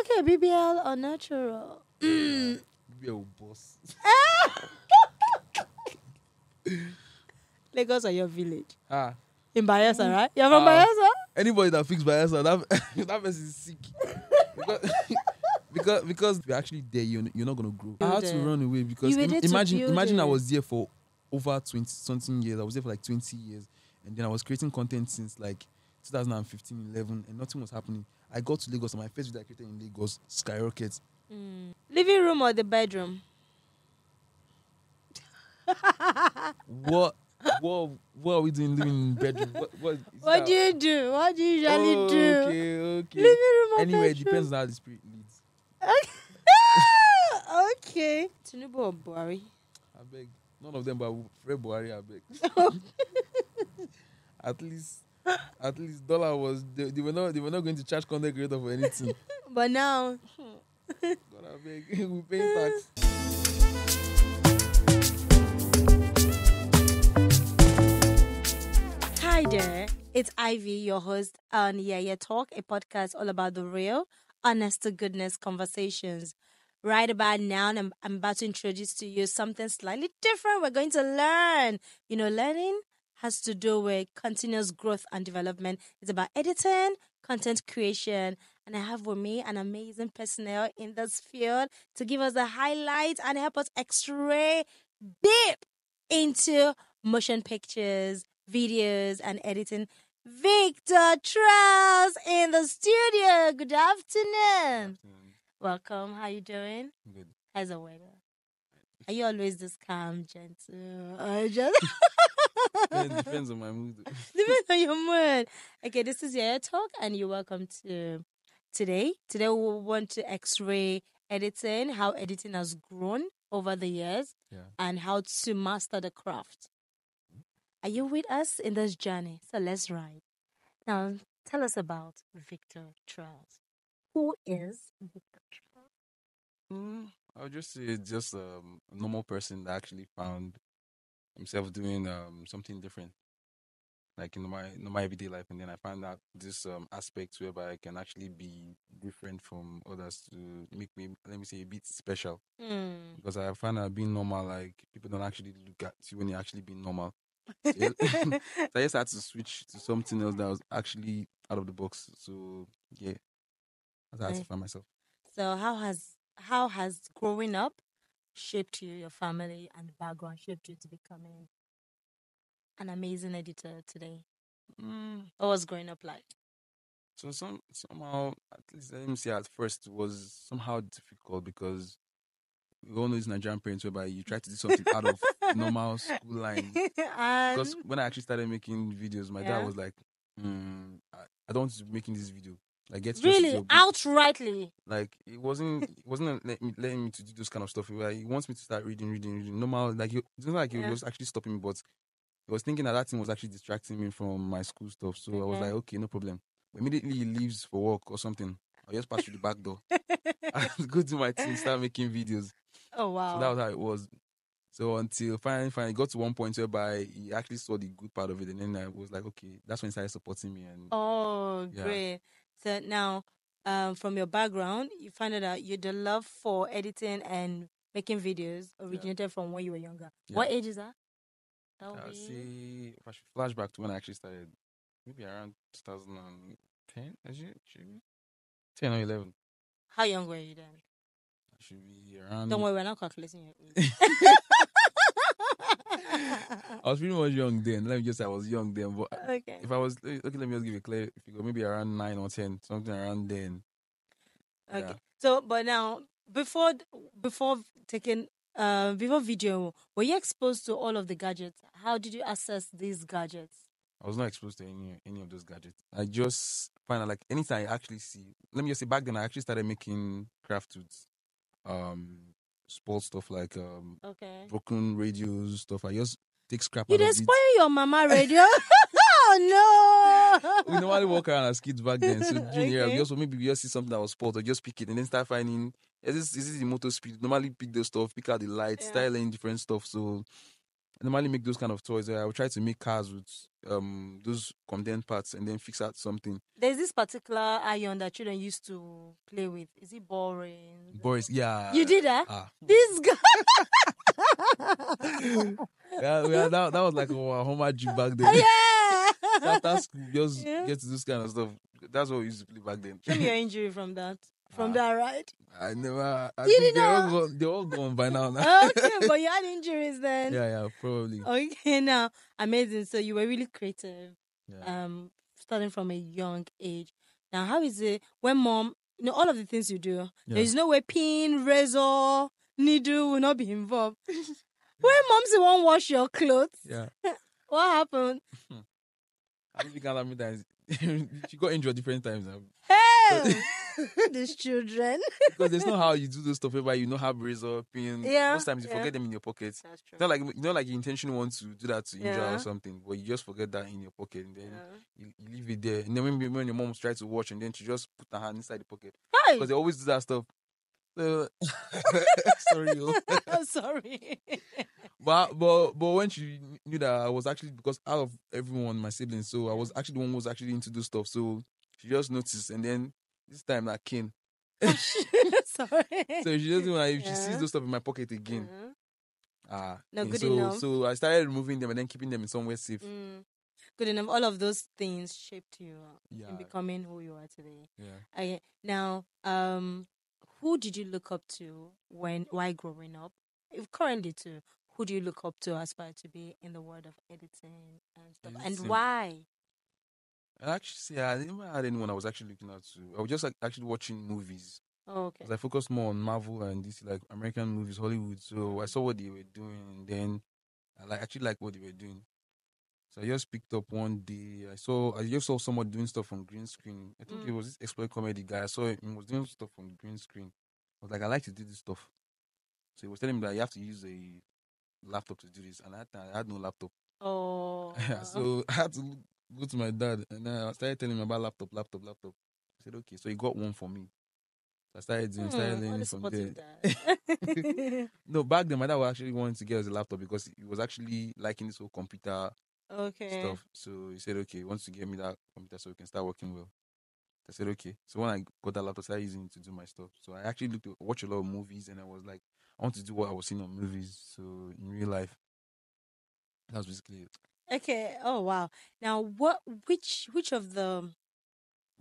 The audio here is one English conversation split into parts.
Okay, BBL or natural? Mm. A boss. Lagos or your village? ah, In Bayelsa, right? You're from Ah. Bayelsa? anybody that fix Bayelsa, that that person is sick. because, because because we're actually there, you're, you're not gonna grow. I had to run away because im- imagine imagine I was there for over twenty something years. I was there for like twenty years, and then I was creating content since like 2015, 11, and nothing was happening. I got to Lagos, and my first video I created in Lagos skyrockets. Mm. Living room or the bedroom? What? What? What are we doing living in bedroom? What? What, What do you do? What do you usually oh, do? Okay, okay. Living room or Anyway, it depends on how the spirit leads. okay. Tinubu or Buhari? I beg. None of them, but Fred Buhari, I beg. at least, at least dollar was they, they were not they were not going to charge content creator for anything. But now, God, I beg. we pay tax. Hi there. It's Ivy, your host on YeyeTalk, a podcast all about the real, honest to goodness conversations. Right about now, I'm, I'm about to introduce to you something slightly different. We're going to learn. You know, learning has to do with continuous growth and development. It's about editing, content creation, and I have with me an amazing personnel in this field to give us the highlights and help us x-ray deep into motion pictures, videos, and editing. Victor Trells in the studio. Good afternoon. Welcome. How you doing? Good. How's the weather? Are you always this calm, gentle, or just It depends on my mood. depends on your mood? Okay, this is your talk, and you're welcome to today. Today we want to X-ray editing, how editing has grown over the years, Yeah. and how to master the craft. Are you with us in this journey? So let's ride. Now, tell us about Victor Trells. Who is Victor Trells? Mm, I would just say it's just um, a normal person that actually found himself doing um, something different, like in my in my everyday life, and then I found out this um, aspect whereby I can actually be different from others to make me let me say a bit special. Hmm. Because I found out being normal, like people don't actually look at you when you're actually being normal. So I just had to switch to something else that was actually out of the box. So yeah, that's how I had to find myself. So how has how has growing up shaped you, your family, and background shaped you to becoming an amazing editor today? Mm. What was growing up like? So some somehow at least let me say at first it was somehow difficult because we all know these Nigerian parents whereby you try to do something out of normal school line. Because when I actually started making videos, my Yeah. dad was like, mm, I, I don't want you making this video. Like get really, outrightly, like it wasn't it wasn't let me, letting me to do those kind of stuff. Like, he wants me to start reading, reading, reading. Normal, like he, it's not like he Yeah. was actually stopping me, but he was thinking that that thing was actually distracting me from my school stuff. So I was mm-hmm. like, okay, no problem. Immediately he leaves for work or something. I just pass through the back door. I go to my team, start making videos. oh wow, So that was how it was. So until finally, finally got to one point whereby he actually saw the good part of it, and then I was like, okay, that's when he started supporting me. And Oh, Yeah. great. So now, um, from your background, you find out that you the love for editing and making videos originated from when you were younger. What age is that? That would uh, be see if I should flashback to when I actually started, maybe around 2010, is it? 10 or 11. how young were you then? I should be around. Don't worry, we're not calculating age. I was pretty much young then. Let me just say I was young then. But okay. if I was, okay, let me just give you a clear figure. Maybe around 9 or 10, something around then. Okay. Yeah. So, but now before before taking uh before video, were you exposed to all of the gadgets? How did you access these gadgets? I was not exposed to any any of those gadgets. I just find out like anytime I actually see. Let me just say back then I actually started making craft tools, um, sports stuff like um Okay. broken radios stuff. I just take scrap You did spoil your mama radio. oh no. We normally walk around as kids back then. So junior, Okay. we also maybe we just see something that was sport or just pick it and then start finding is this is this the motor speed? Normally pick those stuff, pick out the lights, Yeah. style in different stuff. So I normally make those kind of toys. I would try to make cars with um those condensed parts and then fix out something. There's this particular iron that children used to play with. Is it boring? Boys, yeah. You did that? Ah, This guy. yeah, yeah, that, that was like our homage back then. yeah. After school, just Yeah. get to this kind of stuff. That's what we used to play back then. Show me your injury from that. From Ah. that, right? I never. I You think did they're all gone. They're all gone by now. now. Okay, but you had injuries then. yeah, yeah, probably. Okay, now amazing. So you were really creative, Yeah. um, starting from a young age. Now, how is it when mom, you know, all of the things you do, Yeah. there is no way pin, razor, needle will not be involved. when mom's the one wash your clothes, yeah. what happened? I don't think I'll admit that. she got injured different times now. Hey, these children. because there's not how you do those stuff whereby you know have razor pin. Yeah, Most times you yeah. forget them in your pocket. That's true. It's not like you know, like you intentionally want to do that to injure Yeah. or something, but you just forget that in your pocket, and then Yeah. you, you leave it there. And then when, when your mom tries to watch, and then she just put her hand inside the pocket Hey, because they always do that stuff. Uh, so, sorry, yo. Oh. I'm sorry. But but but when she knew that I was actually because out of everyone, my siblings, so I was actually the one who was actually into this stuff. So she just noticed, and then this time that came. sorry. So she doesn't want if she Yeah. sees those stuff in my pocket again. Mhm. Ah, No, good so, enough. So I started removing them and then keeping them in somewhere safe. Mm. Good enough. All of those things shaped you uh, Yeah. in becoming who you are today. Yeah. Okay. Now, um, who did you look up to when while growing up? If currently too, who do you look up to, aspire to be in the world of editing and stuff, and why? I actually I never had anyone I was actually looking at to. I was just like actually watching movies. Oh, okay. I focused more on Marvel and this like American movies, Hollywood. So I saw what they were doing, and then I like actually like what they were doing. So I just picked up one day. I saw I just saw someone doing stuff on green screen. I think Mm. it was this exploit comedy guy. I saw him he was doing stuff on green screen. I was like, I like to do this stuff. So he was telling me that you have to use a laptop to do this, and at that time I had no laptop. Oh. so I had to go to my dad and I started telling him about laptop, laptop, laptop. He said, okay. So he got one for me. So I started doing, started Hmm, learning from there. no, back then my dad was actually wanting to get us a laptop because he was actually liking this whole computer okay. stuff. So he said, okay, he wants to get me that computer so we can start working well. I said, okay. So when I got that laptop, I started using it to do my stuff. So I actually looked at, watch a lot of movies and I was like, I want to do what I was seeing on movies. So in real life, that's basically it. Okay. Oh wow. Now, what? Which? Which of the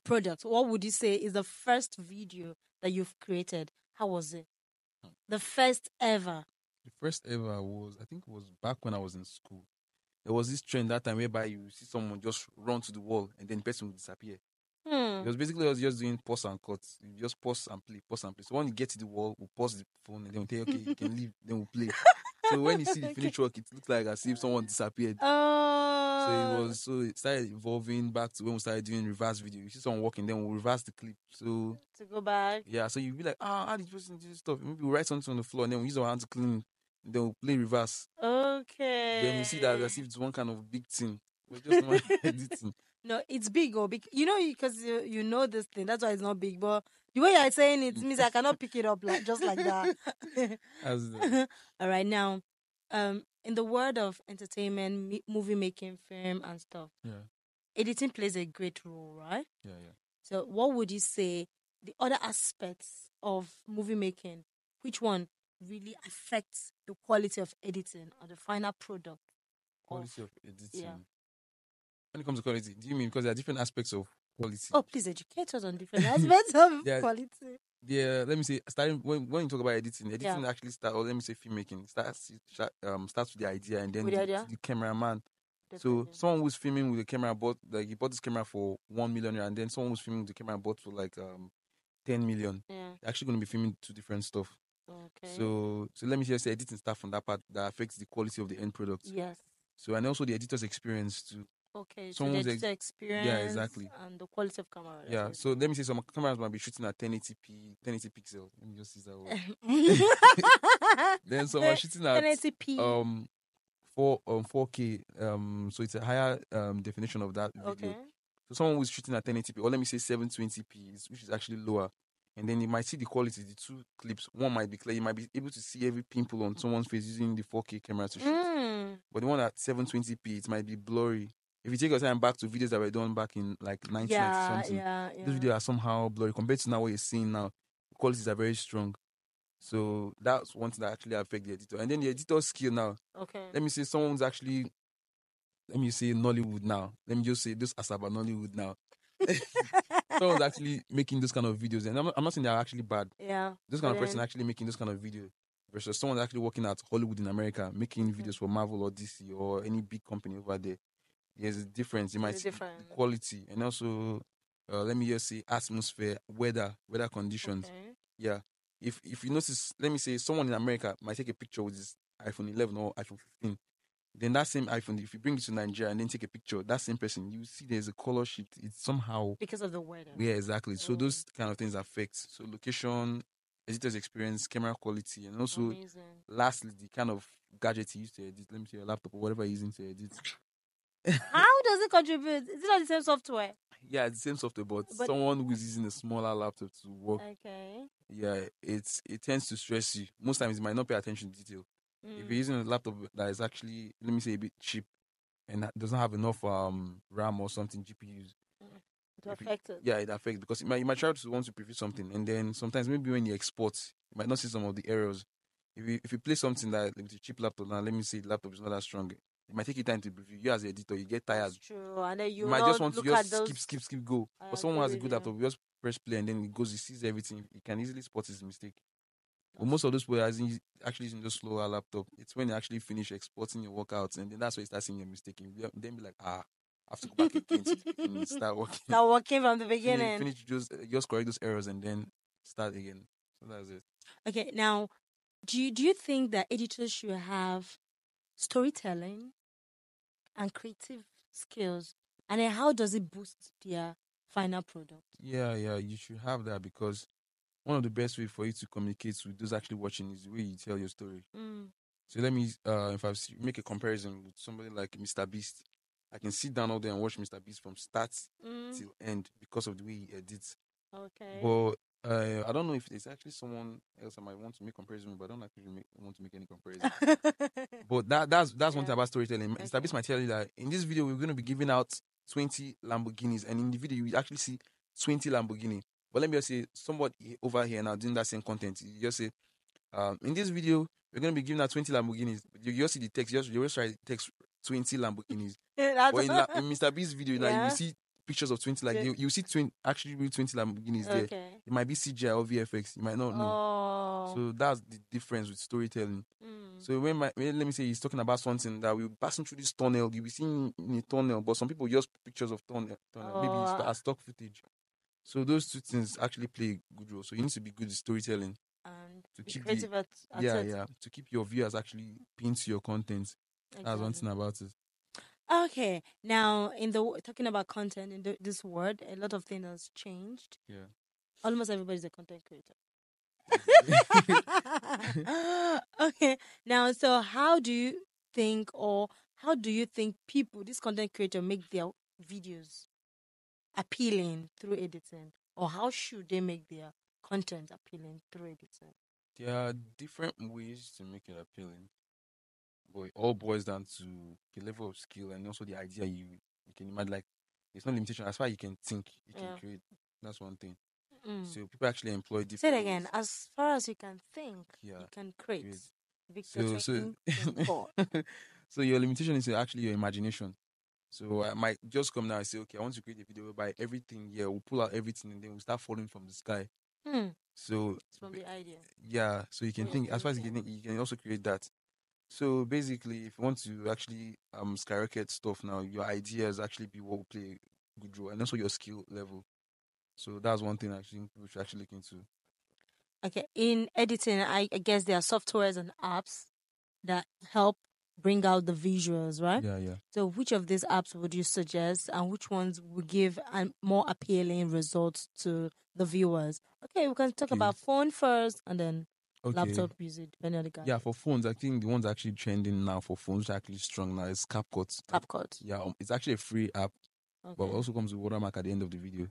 products? What would you say is the first video that you've created? How was it? Hmm. The first ever. The first ever was, I think it was back when I was in school. There was this trend that time whereby you see someone just run to the wall and then the person will disappear. Hmm. It was basically I was just doing pause and cut. You just pause and play, pause and play. So when you get to the wall, we'll pause the phone and then we'll tell you, okay, you can leave, then we'll play. So when you see the finished work, it looks like as if someone disappeared. Oh. So it was so it started evolving back to when we started doing reverse video. You see someone walking, then we'll reverse the clip. So to go back. yeah, so you'll be like, ah, how did you person do this stuff? Maybe we'll write something on the floor and then we'll use our hand to clean. Then we'll play reverse. Okay. Then you see that as if it's one kind of big thing. We're just not editing. No, it's big or big. You know, because you, you know this thing. That's why it's not big. But the way you're saying it means I cannot pick it up like just like that. The- All right, now, um, in the world of entertainment, me- movie making, film, and stuff, yeah, editing plays a great role, right? yeah, yeah. So, what would you say the other aspects of movie making? Which one really affects the quality of editing or the final product? Quality of editing. yeah. When it comes to quality, do you mean because there are different aspects of quality? Oh, please educate us on different aspects of Yeah. quality. Yeah, let me say, starting when when you talk about editing, editing actually start, or let me say filmmaking, starts um starts with the idea and then the the, idea? the cameraman. So someone who's filming with a camera bought like he bought this camera for one million and then someone who's filming with the camera bought for like um ten million. yeah. They're actually going to be filming two different stuff. Okay. So so let me just say editing stuff from that part that affects the quality of the end product. yes. So and also the editor's experience too. Okay. So Someone's the ex- experience. exactly. And the quality of camera. Yeah. So let me say some cameras might be shooting at 1080p, 1080 pixel. Let me just use that word. then some are shooting at 1080p. um four um 4K. Um so it's a higher um definition of that video. okay. So someone who's shooting at 1080p, or let me say 720p, which is actually lower. and then you might see the quality. The two clips, one might be clear. You might be able to see every pimple on someone's face using the 4K camera to shoot. Mm. But the one at 720p, it might be blurry. If you take your time back to videos that were done back in like 1990 Yeah, something, yeah, yeah. those videos are somehow blurry compared to now what you're seeing now. The qualities are very strong. So that's one thing that actually affect the editor. And then the editor skill now. Okay. Let me say someone's actually let me say Nollywood now. Let me just say this Asaba Nollywood now. Someone's actually making those kind of videos. And I'm not, I'm not saying they're actually bad. yeah. This kind of person actually making this kind of video versus someone actually working at Hollywood in America, making mm-hmm. videos for Marvel or DC or any big company over there. There's a difference. You might see difference. quality and also uh, let me just say atmosphere, weather, weather conditions. Okay. Yeah. If if you notice, let me say someone in America might take a picture with his iPhone 11 or iPhone 15. Then that same iPhone, if you bring it to Nigeria and then take a picture, that same person, you see there's a color shift. It's somehow Because of the weather. yeah, exactly. So Oh. those kind of things affect. So location, editor's experience, camera quality, and also Amazing. lastly the kind of gadget you use to edit. Let me say your laptop or whatever you're using to edit. How does it contribute? Is it not the same software? Yeah, it's the same software, but, But- someone who's using a smaller laptop to work, Okay. yeah, it's it tends to stress you. Most times you might not pay attention to detail. If Mm. you're using a laptop that is actually, let me say, a bit cheap and that doesn't have enough um RAM or something GPUs, if you- affect it. yeah, it affects because you might, you might try to want to preview something, and then sometimes maybe when you export, you might not see some of the errors. If you if you play something that with a cheap laptop now, let me say the laptop is not that strong, it might take you time to preview. You as the editor, you get tired. That's true. And then you, You might just want to just those. skip, skip, skip, go. I But someone has a good laptop, you just press play and then it goes, he sees everything. He can easily spot his mistake. But most of those people are actually using the slower laptop. It's when you actually finish exporting your workouts and then that's where you start seeing your mistake. And then be like, ah, I have to go back again the start working. Start working from the Finish- beginning. Finish, just just correct those errors and then start again. So that's it. Okay, now, do you, do you think that editors should have storytelling and creative skills? And then how does it boost their final product? Yeah, yeah, you should have that because one of the best way for you to communicate with those actually watching is the way you tell your story. Mm. So let me, uh, if i make a comparison with somebody like Mr. Beast, I can sit down all day and watch Mr. Beast from start Mm. till end because of the way he edits. Okay. But uh, I don't know if there's actually someone else I might want to make comparison with, but I don't actually make, want to make any comparison. But that that's that's one thing Yeah. about storytelling. Mr. Okay. Beast might tell you that in this video we're going to be giving out 20 Lamborghinis, and in the video you actually see 20 Lamborghini. But let me just say, somebody over here now doing that same content, you just say, um, in this video we're going to be giving out 20 Lamborghinis. You, you just see the text, you just, you just try text 20 Lamborghinis. But in, in Mr. Beast's video, now Yeah. you see pictures of 20, like you, you see 20, actually real 20 Lamborghinis there. okay. It might be CGI or VFX, you might not know. Oh. So that's the difference with storytelling. Mm. So when my when, let me say he's talking about something that we're passing through this tunnel, you'll be seeing in a tunnel, but some people just pictures of tunnel, tunnel maybe it's Oh. as stock footage. So those two things actually play a good role. So you need to be good at storytelling. and to keep the- creative at, at yeah, it. yeah. To keep your viewers actually pinned to your content. That's one thing about it. Okay, now in the talking about content in the, this world, a lot of things has changed. Yeah. Almost everybody's a content creator. okay, now so how do you think, or how do you think people, this content creator, make their videos appealing through editing, or how should they make their content appealing through editing? There are different ways to make it appealing, but it all boils down to the level of skill and also the idea you you can imagine. Like, there's no limitation as far as you can think, you can Yeah. create. That's one thing. Mm. So people actually employ different. Say it again. ways. As far as you can think, Yeah, you can create. create. Victor So so Taking, think forward. so your limitation is actually your imagination. So I might just come now and say, okay, I want to create a video whereby everything Yeah, we'll pull out everything and then we'll start falling from the sky. Hmm. So It's from the idea. yeah, so you can Yeah, think as far as you can think, you can also create that. So basically, if you want to actually um skyrocket stuff now, your ideas actually be what will play a good role, and also your skill level. So that's one thing actually think we should actually look into. Okay, in editing, I, I guess there are softwares and apps that help bring out the visuals, right? Yeah, yeah. So, which of these apps would you suggest, and which ones would give a more appealing results to the viewers? Okay, we can talk Okay. about phone first, and then Okay. laptop music, depending on the guy. Yeah, for phones, I think the ones actually trending now for phones which are actually strong now is CapCut. CapCut. Yeah, um, it's actually a free app, but Okay. it also comes with watermark at the end of the video.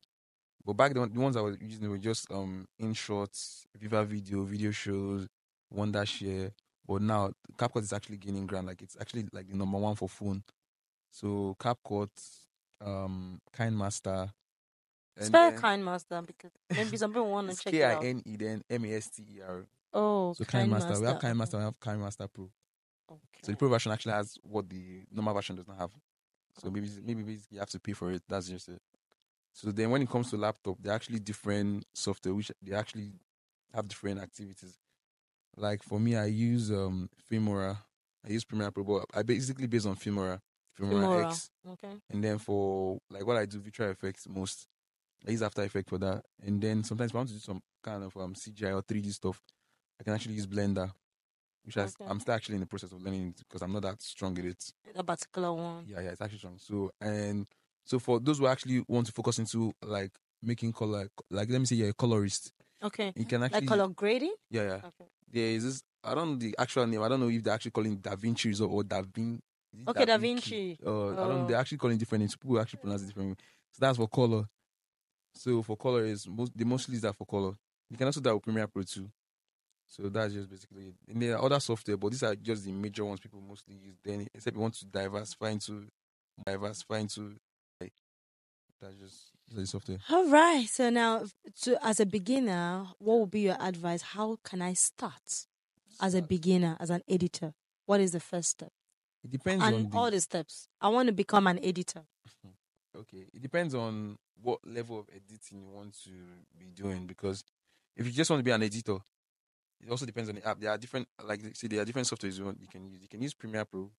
But back then, the ones I was using were just um in shots, Viva Video, video shows, Wondershare. But now CapCut is actually gaining ground. Like it's actually like the number one for phone. So CapCut, um, KineMaster. and Spell kind master because maybe some people want to check K it out. N E then M A S T E R. Oh, So KineMaster. We have Kind Master. We have KineMaster Pro. Okay. So the Pro version actually has what the normal version does not have. So maybe maybe basically you have to pay for it. That's just it. So then when it comes to laptop, they're actually different software which they actually have different activities. Like for me, I use um Filmora. I use Premiere Pro, but I basically based on Filmora, Filmora, Filmora. X, Okay. and then for like what I do, Visual Effects most. I use After Effects for that, and then sometimes if I want to do some kind of um CGI or 3D stuff, I can actually use Blender, which I, Okay. I'm still actually in the process of learning because I'm not that strong at it. That particular one. Yeah, yeah, it's actually strong. So and so for those who actually want to focus into like making color, like let me say you're a colorist, Okay. you can actually Like color grading. yeah, yeah. Okay. There is this. I don't know the actual name. I don't know if they're actually calling Da Vinci Resolve or Da Vin. is it Okay, Da Vinci. Uh, I don't. Oh. They're actually calling different names. People actually pronounce it differently. So that's for color. So for color is most. They mostly use that for color. You can also do that with Premiere Pro too. So that's just basically it. And there are other software, but these are just the major ones people mostly use. Then, except you want to diversify into diversify into. Like, that's just the software. All right. So now, to as a beginner, what would be your advice? How can I start as a beginner, as an editor? What is the first step? It depends on And the, all the steps. I want to become an editor. Okay, it depends on what level of editing you want to be doing because if you just want to be an editor, it also depends on the app. There are different, like see, there are different softwares you, want, you can use. You can use Premiere Pro,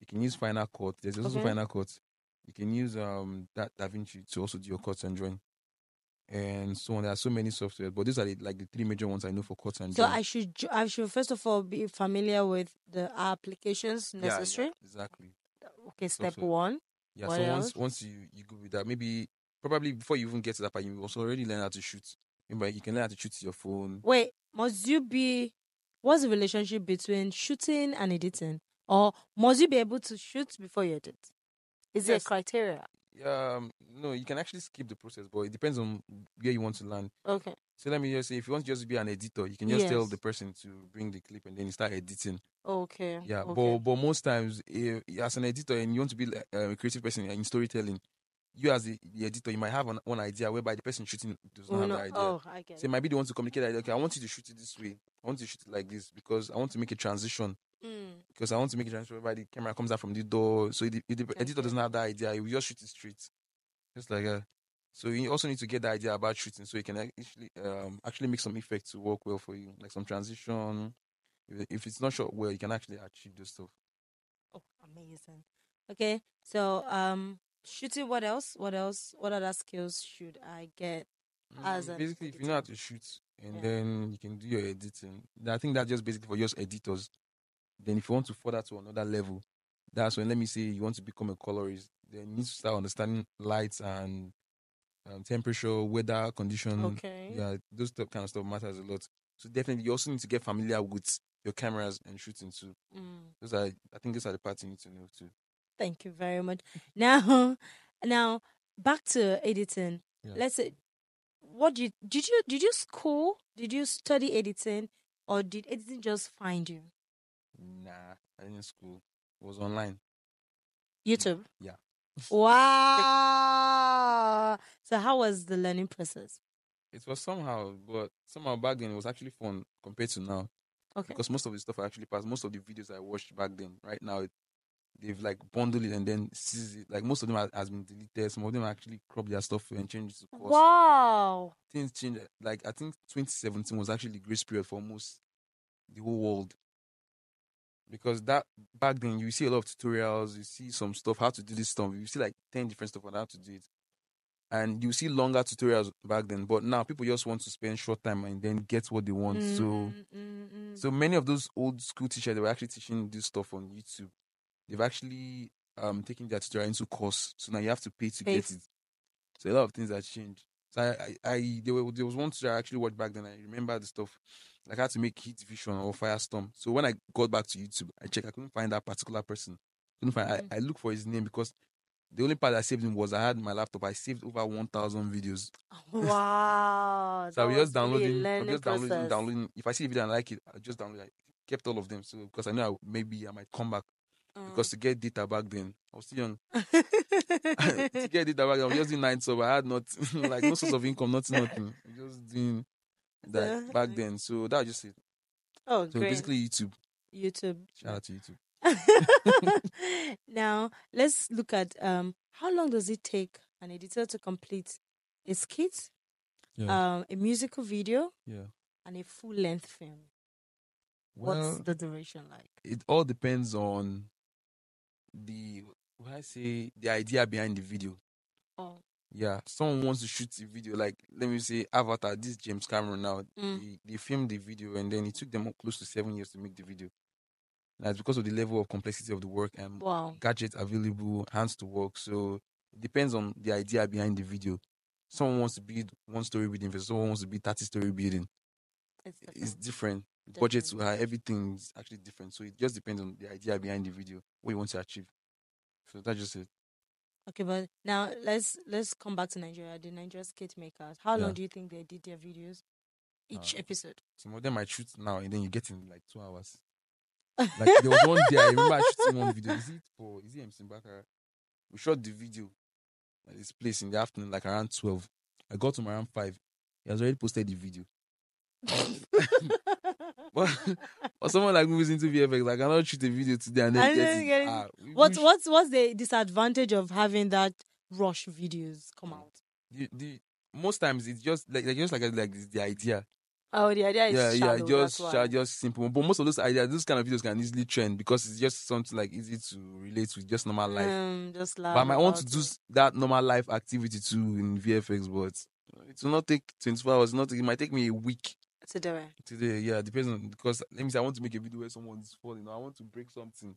you can use Final Cut. There's also Okay. Final Cut. You can use um that DaVinci to also do your cuts and drawing, and so on. There are so many softwares, but these are the, like the three major ones I know for cuts and join. So drawing. I should I should first of all be familiar with the applications Yeah, yeah, necessary. exactly. Okay, step Software. one. Yeah. What so else? once once you you go with that, maybe probably before you even get to that part, you also already learn how to shoot. Maybe you can learn how to shoot your phone. Wait, must you be? What's the relationship between shooting and editing, or must you be able to shoot before you edit? Is it Yes. a criteria? Um, no, you can actually skip the process, but it depends on where you want to land. Okay. So let me just say, if you want to just be an editor, you can just tell the person to bring the clip and then you start editing. Okay. Yeah, Okay. but but most times, eh, as an editor and you want to be like, uh, a creative person in storytelling, you as the, the editor, you might have an, one idea whereby the person shooting does not Oh, have no. the idea. oh, I get So it might be the one to communicate. That, okay, I want you to shoot it this way. I want you to shoot it like this because I want to make a transition. Mm. Because I want to make a transition whereby the camera comes out from the door. So if the, if the editor doesn't have that idea, he will just shoot it straight. Just like that. So you also need to get the idea about shooting so you can actually um actually make some effects to work well for you, like some transition. If, if it's not shot well, you can actually achieve those stuff. Oh, amazing. Okay, so um, shooting. What else? What else? What other skills should I get? As Mm, basically, if you know how to shoot and Yeah. then you can do your editing, I think that's just basically for just editors. Then if you want to further to another level, that's when let me say you want to become a colorist, then you need to start understanding lights and um, temperature, weather condition. Okay. Yeah, those stuff kind of stuff matters a lot. So definitely, you also need to get familiar with your cameras and shooting too. Mm. Those are, I think, those are the parts you need to know too. Thank you very much. Now, now back to editing. Yeah. Let's say, what did you, did you did you school? Did you study editing, or did editing just find you? Nah, I didn't school. It was online. Mm, YouTube. Yeah. Wow. so how was the learning process? It was somehow, but somehow back then it was actually fun compared to now. Okay. because most of the stuff I actually passed, most of the videos I watched back then, right now, it, they've like bundled it and then seized it. Like most of them has, has been deleted. Some of them actually cropped their stuff and changed it to course. Wow. Things changed. Like I think 2017 was actually the grace period for almost the whole world. Because that back then you see a lot of tutorials, you see some stuff how to do this stuff, you see like 10 different stuff on how to do it. And you see longer tutorials back then, but now people just want to spend short time and then get what they want. So Mm, mm, mm. so many of those old school teachers, they were actually teaching this stuff on YouTube. They've actually um taken their tutorial into course. So now you have to pay to get it. So a lot of things have changed. So I, I, I there, were, there was one tutorial I actually watched back then. I remember the stuff like I had to make heat vision or firestorm. So when I got back to YouTube, I checked. I couldn't find that particular person. Couldn't find. Mhm. I, I looked for his name because the only part I saved him was I had my laptop. I saved over one thousand videos. Wow. So I was just downloading, I was just downloading, process. downloading. If I see a video and I like it, I just download. I kept all of them. So because I know I, maybe I might come back. Because to get data back then I was still young. to get data back then I was just doing nine so I had not like no source of income, nothing, nothing. Just doing that back then. So that was just it. oh, So great. basically YouTube. YouTube. Shout out to YouTube. now let's look at um how long does it take an editor to complete a skit, Yeah. um, a musical video, yeah. and a full length film? Well, What's the duration like? it all depends on the what I say the idea behind the video. Oh, Yeah, someone wants to shoot a video like let me say Avatar. This James Cameron now. Mm. They, they filmed the video and then it took them close to seven years to make the video. That's because of the level of complexity of the work and wow. gadgets available, hands to work. So it depends on the idea behind the video. Someone wants to build one story building someone wants to build 30 story building. It's It's different. Budgets, Definitely. uh, everything is actually different. So it just depends on the idea behind the video, what you want to achieve. So that's just it. Okay, but now let's let's come back to Nigeria. The Nigerian skate makers. How long do you think they did their videos? Each Uh, episode. Some of them I shoot now and then you get in like two hours. Like there was one day I remember I shooting one video. Is it for is it MC Bakara? We shot the video at this place in the afternoon, like around twelve. I got him around five. He has already posted the video. But for someone like movies into VFX, I cannot shoot a video today and then And get it. get it. Ah, What's what's what's the disadvantage of having that rush videos come out? the, the most times it's just like, like just like like the idea. Oh, the idea is yeah, shallow, yeah, just just simple. But most of those ideas, those kind of videos can easily trend because it's just something like easy to relate with just normal life. Um, just laugh but I might want to do it. that normal life activity too in VFX, but it will not take 24 hours. Not it might take me a week to do it. today. Yeah, depends on because let me say I want to make a video where someone's falling. I want to break something.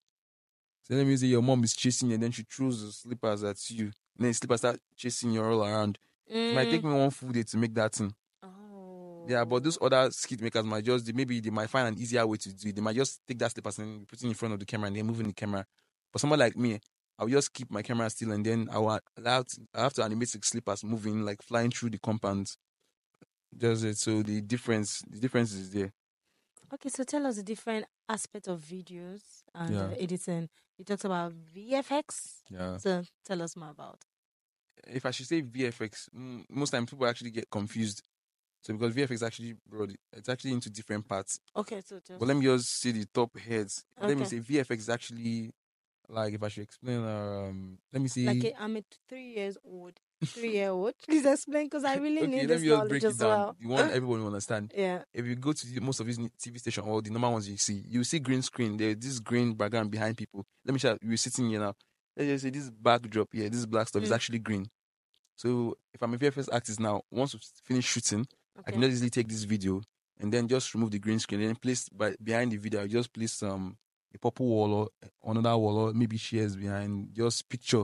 So let me say your mom is chasing you, and then she throws the slippers at you. And then the slippers start chasing you all around. It might take Mm. me one full day to make that thing. Oh. Yeah, but those other skit makers might just they- maybe they might find an easier way to do it. They might just take that slippers and put it in front of the camera and then moving the camera. But someone like me, I'll just keep my camera still and then I will allow to, I have to animate the slippers moving like flying through the compound. Just it. So the difference the difference is there. Okay, so tell us the different aspect of videos and Yeah. uh, editing. You talked about VFX. Yeah. So tell us more about. If I should say VFX, most times people actually get confused. So because VFX actually broad, it's actually into different parts. Okay, so just But let me just see the top heads. Let me Okay. say VFX is actually like if I should explain. Um, let me see. like i I'm a three years old, three year old. Please explain because I really okay, need let this me just knowledge break as down. well. You want everyone to understand. Yeah. If you go to the- most of these TV stations or the normal ones you see, you see green screen. There's this green background behind people. Let me show you. You're sitting here now. Let's just say this backdrop here, this black stuff is Mm. actually green. So if I'm a VFX artist now, once we finish shooting, I can just easily take this video and then just remove the green screen and then place by, behind the video. I just place um a purple wall or another wall or maybe shares behind just picture.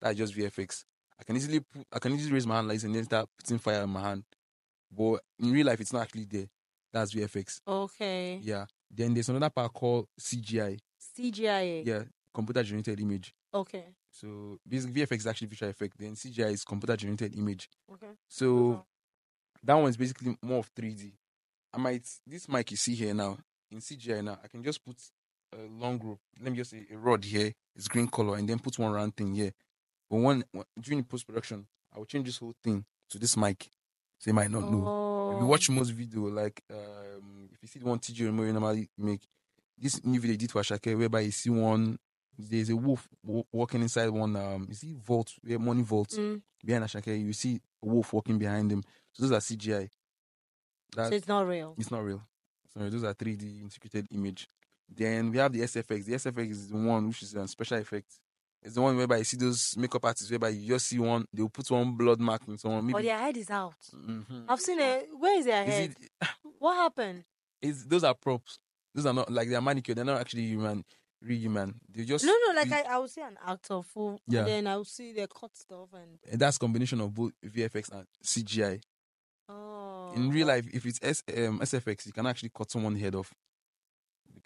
That's just VFX. I can easily put, I can easily raise my hand like this and then start putting fire in my hand. But in real life, it's not actually there. That's VFX. Okay. Yeah. Then there's another part called CGI. CGI. Yeah, computer generated image. Okay. So basically, VFX is actually visual effect. Then CGI is computer generated image. Okay. So uh-huh. that one is basically more of 3D. I might this mic you see here now in CGI now. I can just put a long rope. Let me just say a rod here. It's green color, and then put one round thing here. But when, when during post production, I will change this whole thing to this mic. So you might not know. Oh. If you watch most video, like um, if you see the one TJ Remote normally make, this new video did for Ashake, whereby you see one, there's a wolf wa- walking inside one, um, you see vault, where money vault Mm. behind Ashake, you see a wolf walking behind him. So those are CGI. That So it's not real. it's not real. Sorry, those are 3D integrated image. Then we have the SFX. The SFX is the one which is a special effect. It's the one whereby you see those makeup artists whereby you just see one, they'll put one blood mark in someone. Or their head is out. Mhm. I've seen it. Where is their Is head? it, What happened? it's, those are props. Those are not like they're manicured. They're not actually human, real human. They just No, no, like I, I will see an actor full, Yeah. and then I will see the cut stuff and and that's combination of both VFX and CGI. oh. In real life, if it's S, um, SFX, you can actually cut someone's head off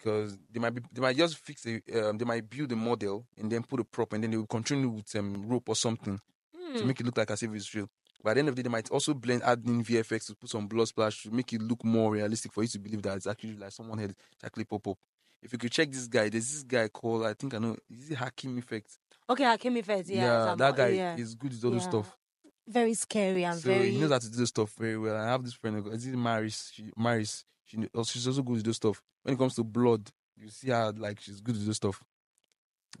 because they might be they might just fix a um, they might build a model and then put a prop and then they will continue with um, rope or something to Hmm. make it look like as if it's real. But at the end of the day, they might also blend add in VFX to put some blood splash to make it look more realistic for you to believe that it's actually like someone had actually pop up. If you could check this guy, there's this guy called I think I know is it Hakim Effect? Okay, Hakim Effect. Yeah, some- that guy yeah. is good with all Yeah. stuff. very scary and So very. he knows how to do this stuff very well. I have this friend, is it Maris? She, Maris, she, kn- she's also good with those stuff. When it comes to blood, you see her like she's good with those stuff.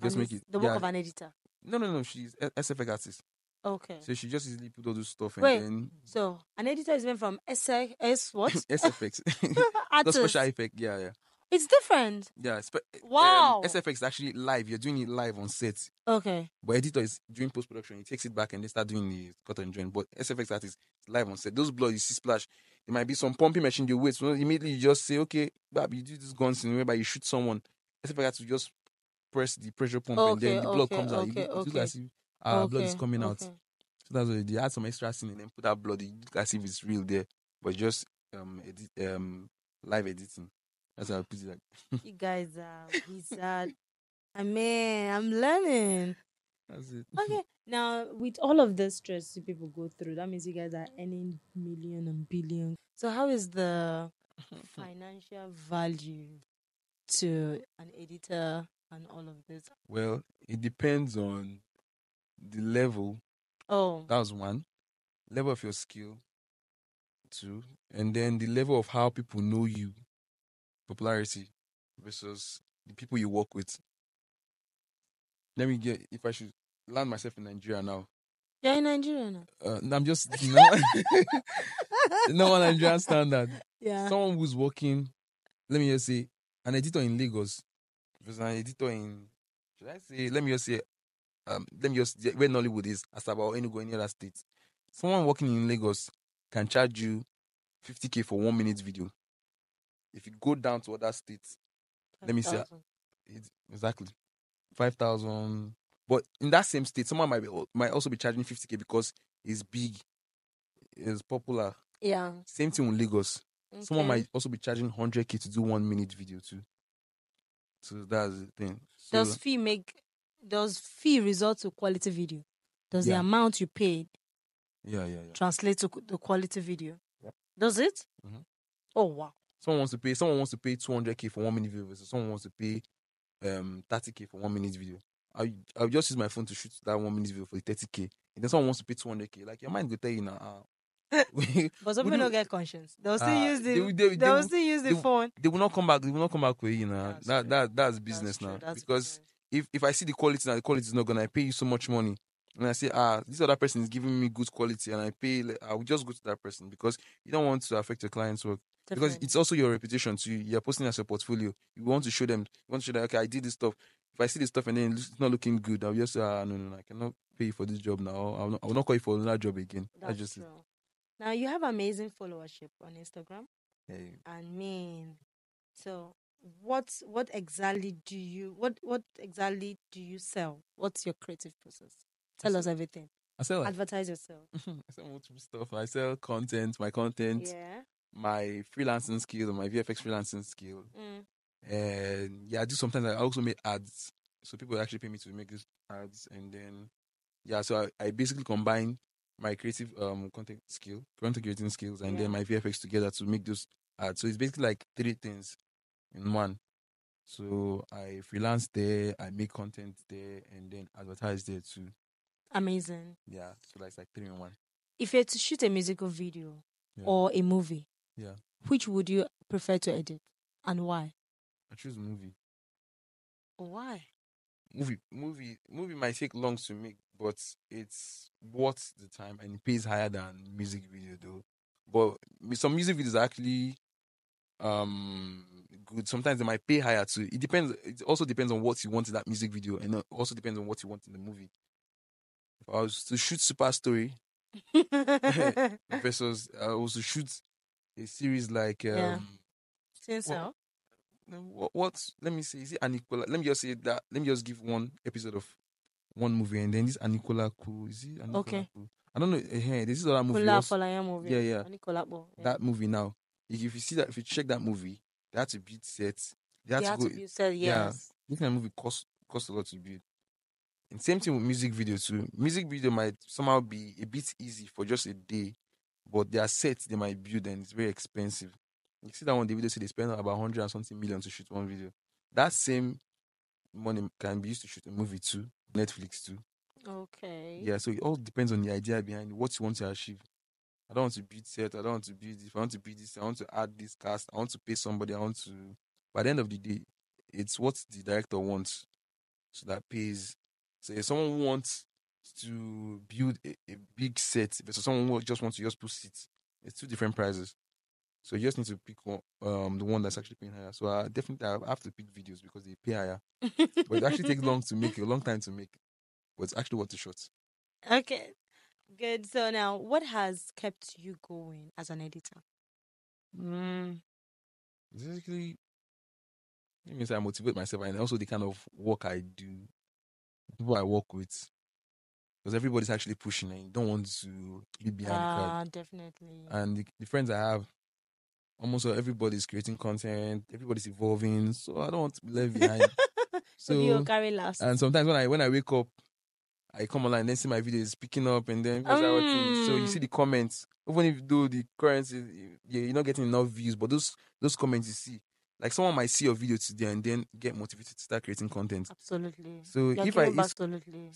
Just make it. the work yeah. of an editor. No, no, no. She's SFX artist, Okay. so she just easily put all those stuff and Wait. then So an editor is meant from S S what? SFX. the Artist. special effect, yeah, yeah, It's different. yeah. Spe- Wow. Um, SFX is actually live. You're doing it live on set. Okay. But editor is doing post production. He takes it back and they start doing the cut and join. But SFX artist is live on set. Those blood you see splash. There might be some pumping machine you wait. So immediately you just say, okay, Bab, you do this gun scene whereby you shoot someone. SFX to just press the pressure pump and then the blood okay, comes out. okay, You look okay. as if uh, blood is Okay, coming out. So that's what they add some extra scene and then put that blood. You look as if it's real there, but just um edit um live editing. That's how I put it. Like You guys are wizard. I mean, I'm learning. That's it. Okay. Now, with all of the stress you people go through, that means you guys are earning million and billion. So, how is the financial value to an editor and all of this? Well, it depends on the level Oh, That was one. Level of your skill, two. And then the level of how people know you, popularity versus the people you work with. Let me get, if I should land myself in Nigeria now. you're in Nigeria now. Uh, I'm just, no, no one Nigerian standard. Yeah. Someone who's working, let me just say, an editor in Lagos versus an editor in, should I say, let me just say, um, let me just, where Nollywood is, Asaba or Enugu, any other state. Someone working in Lagos can charge you 50k for one minute video. If you go down to other states, let me see. 5,000. it's exactly 5,000. But in that same state, someone might be, might also be charging 50k because it's big, it's popular. Yeah. Same thing with Lagos. Someone might also be charging 100k to do one minute video too. So that's the thing. So, Does fee make does fee result to quality video? Does the amount you paid yeah, yeah, yeah. translate to the quality video? Yep. Does it? Mhm. Oh wow. Someone wants to pay. Someone wants to pay 200k for one minute video versus someone wants to pay um 30k for one minute video. I I'll just use my phone to shoot that one minute video for the 30k. And then someone wants to pay 200k. Like your mind go tell you now. we- But some people do- don't get conscience. They'll still ah, use the they, they, will- they, will- they will will- still use the they phone. they will not come back. They will not come back with you now. That's That true. that that's business That's now. that's because business. if if I see the quality and the quality is not gonna, I pay you so much money, and I say, ah, this other person is giving me good quality, and I pay, like, I will just go to that person because you don't want to affect your client's work because it's also your reputation. So you're posting as your portfolio. You want to show them, you want to show them, okay, I did this stuff. If I see this stuff and then it's not looking good, I'll just say, ah, no, no, no, I cannot pay you for this job now. I'll not, I will not call you for another job again. That's, That's just it. true. Now you have amazing followership on Instagram. Yeah, I mean, so what what exactly do you what what exactly do you sell? What's your creative process? Tell us everything. I sell like, Advertise yourself. I sell multiple stuff. I sell content, my content, Yeah. My freelancing skill, my VFX freelancing skill. Mm. and yeah, I do sometimes. I also make ads, so people actually pay me to make these ads, and then yeah, so I, I basically combine my creative um content skill, content creating skills, and Yeah. then my VFX together to make those ads. So it's basically like three things in one. So I freelance there, I make content there, and then advertise there too. Amazing. Yeah, so that's like three in one. If you had to shoot a musical video Yeah. or a movie, Yeah. which would you prefer to edit and why? I choose movie. Why? movie movie movie might take long to make, but it's worth the time and it pays higher than music video though. But some music videos are actually um good. Sometimes they might pay higher too. It depends. It also depends on what you want in that music video, and it also depends on what you want in the movie. If I was to shoot Super Story versus I was to shoot a series like um Yeah. Since so. what, what let me say is it Anicola let me just say that let me just give one episode of one movie and then this Anicola Cool is it Anicola Okay. Cool? I don't know eh, this is other movie Kula also- movie. Yeah, yeah. Anikulapo, yeah. that movie now if if you see that if you check that movie they had to beat set they had They to had go. to be said yeah. yes. Making a movie cost cost a lot to build. And same thing with music video too. Music video might somehow be a bit easy for just a day, but their sets they might build and it's very expensive. You see that one the video say they spend about hundred and something million to shoot one video. That same money can be used to shoot a movie too, Netflix too. Okay. Yeah, so it all depends on the idea behind what you want to achieve. I don't want to build set. I don't want to build this. I want to build this. I want to add this cast. I want to pay somebody. I want to. By the end of the day, it's what the director wants, so that pays. So if someone wants to build a, a big set versus someone who just wants to just put seats, it's two different prices. So you just need to pick one, um the one that's actually paying higher. So I definitely I have to pick videos because they pay higher, but it actually takes long to make, a long time to make, but it's actually worth the shot. okay. Good. So now, what has kept you going as an editor? Mm, basically, it means I motivate myself and also the kind of work I do, people I work with. Because everybody's actually pushing and you don't want to be behind the crowd. Ah, definitely. And the, the friends I have, almost everybody's creating content, everybody's evolving. So I don't want to be left behind. so you so carry last. and sometimes when I when I wake up, I come online and then see my videos picking up and then start. So you Mm. see the comments, even if though the currency yeah, you're not getting enough views, but those those comments you see, like someone might see your video today and then get motivated to start creating content. Absolutely. So You're if I if absolutely.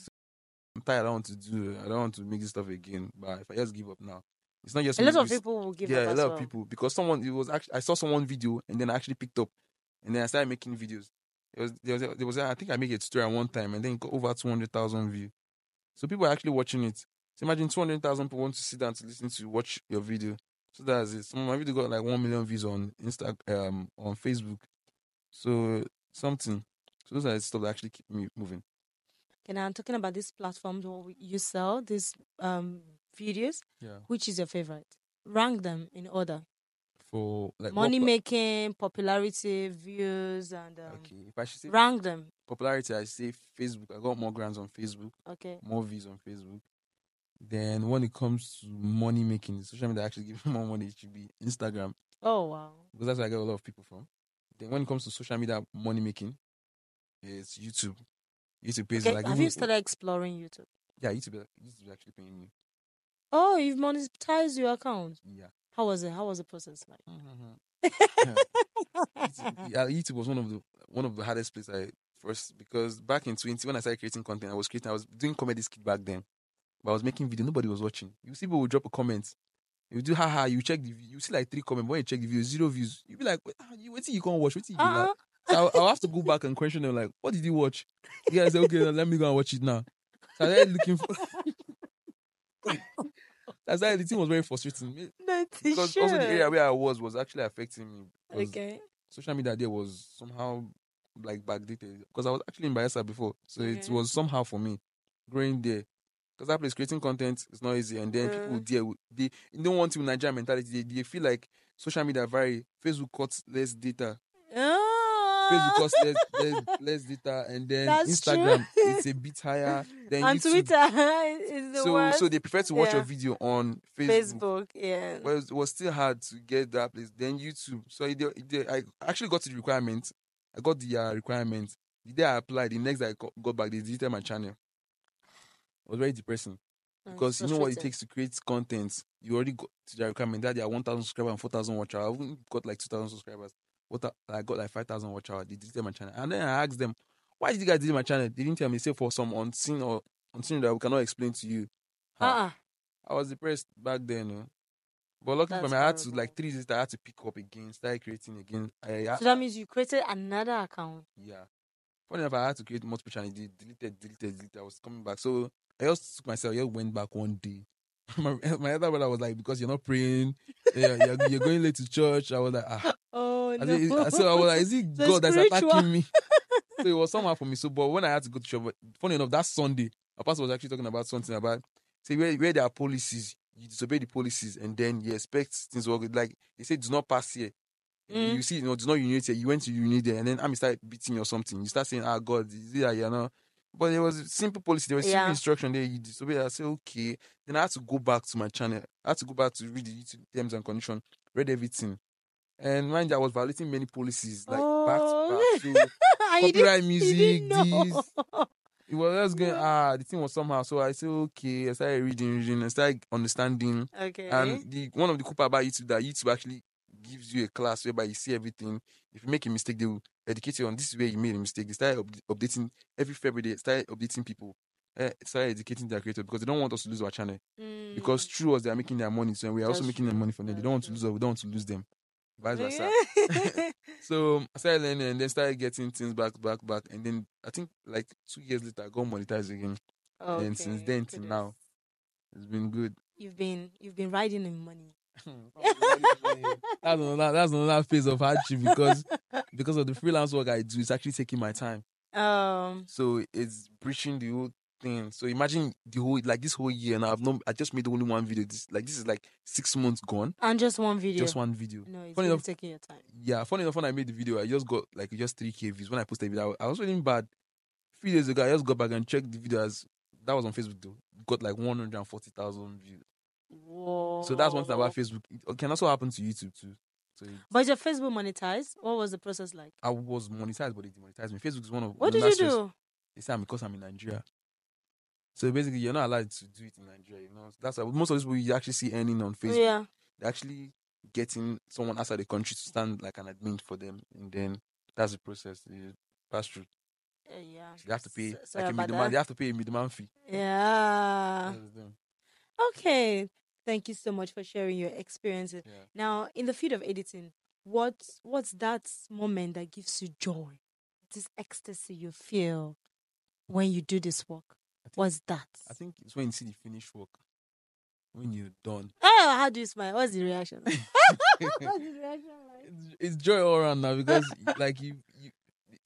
I'm tired, I don't want to do I don't want to make this stuff again. But if I just give up now, it's not just A lot of people will give yeah, up Yeah, a lot well. of people because someone it was actually I saw someone video and then I actually picked up and then I started making videos. It was there was there was I think I made a tutorial one time and then it got over two hundred thousand views. So people are actually watching it. So imagine two hundred thousand people want to sit down to listen to watch your video. So that's it. Some of my video got like one million views on Insta um on Facebook. So something. So those are the stuff that actually keep me moving. Now I'm talking about these platforms where you sell these um videos. Yeah. Which is your favorite? Rank them in order. For like Money pla- making, popularity, views, and um, Okay. If I should say rank them. popularity, I say Facebook. I got more grants on Facebook. Okay. more views on Facebook. Then when it comes to money making, social media actually give me more money. It should be Instagram Oh wow. because that's where I get a lot of people from. Then when it comes to social media money making, it's YouTube. YouTube pays Okay. like Have you started exploring YouTube? Yeah, YouTube. YouTube is actually paying me. Oh, you've monetized your account. Yeah. How was it? How was the process like? YouTube, yeah, YouTube was one of the one of the hardest places I first because back in twenty when I started creating content, I was creating I was doing comedy skit back then, but I was making video. Nobody was watching. You see people will drop a comment. You do haha. You check the view. You see like three comments. When you check the view, zero views. You be like, wait, ah, you wait till you can't watch. Wait till you Uh-uh. like. I'll, I'll have to go back and question them like, what did you watch? You guys say, okay, now let me go and watch it now. So I started looking for. That's why the thing was very frustrating Me- That's because also the area where I was was actually affecting me. Okay. social media there was somehow like backdated because I was actually in Bayelsa before, so it was somehow for me growing there. Because that place creating content is not easy, and then people Mm. there they you don't want to Nigerian mentality. They, they feel like social media very Facebook cuts less data, Facebook costs less, less, less data, and then That's. Instagram it's a bit higher. Then on YouTube. Twitter is the so worst. so they prefer to watch Yeah. your video on Facebook. Facebook, yeah. But it was, still hard to get that place. Then YouTube. So it, it, I actually got to the requirement. I got the uh, requirement. The day I applied, the next day I got, back, they deleted my channel. It was very depressing Mm, because you know what it takes to create content. You already got to the requirement that they are 1,000 subscribers and 4,000 watch hours. I even got like 2,000 subscribers. What I I got like 5,000 watch hours. They deleted my channel. And then I asked them, why did you guys delete my channel? They didn't tell me. Say for some unseen or unseen that we cannot explain to you. Uh-uh. I was depressed back then. no. But luckily for That's me, I had to like three days I had to pick up again, start creating again. I, I So that means you created another account. yeah. Funny enough, I had to create multiple channels. They deleted, deleted, deleted. I was coming back. So I just took myself, I just went back one day. my, my other brother was like, because you're not praying, yeah, you're, you're going late to church. I was like, ah. Oh I no. said, so I was like, is it So God that's attacking me? so it was somehow for me. So, but when I had to go to church, but funny enough, that Sunday, a pastor was actually talking about something about, say, where, where there are policies, you disobey the policies, and then you expect things to work. Like, they say, do not pass here. Mm. You see, you know, do not urinate here. You went to urinate there, and then Ami start beating you or something. You start saying, ah, God, is it that you know? But there was a simple policy, there was simple instruction there. You disobey. I said, okay. Then I had to go back to my channel. I had to go back to read the YouTube terms and conditions, read everything. And mind you, I was violating many policies, like Oh, back to back. So I didn't- copyright music, this. it was just going ah the thing was somehow. So I said okay. I started reading, reading, I started understanding. okay. And the one of the cool part about YouTube that YouTube actually gives you a class whereby you see everything. If you make a mistake, they will educate you on this is where you made a mistake. They started up- updating every February. They started updating people. Uh, started educating their creators because they don't want us to lose our channel. Because Mm. through us, they are making their money. So we are also That's making their money from them. They don't want to lose us. We don't want to lose them. Vice versa. So I started learning and then started getting things back, back, back. And then I think like two years later, I got monetized again. Okay. And since then till now, it's been good. you've been you've been riding in money. that's another that's another phase of hardship because because of the freelance work I do, it's actually taking my time. Um. So it's breaching the whole thing. So imagine the whole like this whole year now. I've not I just made only one video. This like this is like six months gone. And just one video. Just one video. No, it's Funny enough- taking your time. Yeah, funny enough, when I made the video, I just got like just three k views. When I posted the video, I was feeling bad. A few days ago, I just got back and checked the video as that was on Facebook though. Got like one hundred and forty thousand views. Whoa. So that's one thing about Facebook. It can also happen to YouTube too. So But your Facebook monetized? What was the process like? I was monetized, but they demonetized me. Facebook is one of What did you do? They because I'm in Nigeria. So basically, you're not allowed to do it in Nigeria. You know, that's why most of these people you actually see earning on Facebook. Yeah. They're actually getting someone outside the country to stand like an admin for them, and then that's the process. You pass through. Uh, yeah. You have to pay S- sorry like a middleman. They have to pay a middleman fee. Yeah. Okay. Thank you so much for sharing your experiences. Yeah. Now, in the field of editing, what what's that moment that gives you joy? This ecstasy you feel when you do this work. Think, What's that? I think it's when you see the finished work. When you're done. Oh, how do you smile? What's the reaction? What's the reaction like? it's, it's joy all around now because like you, you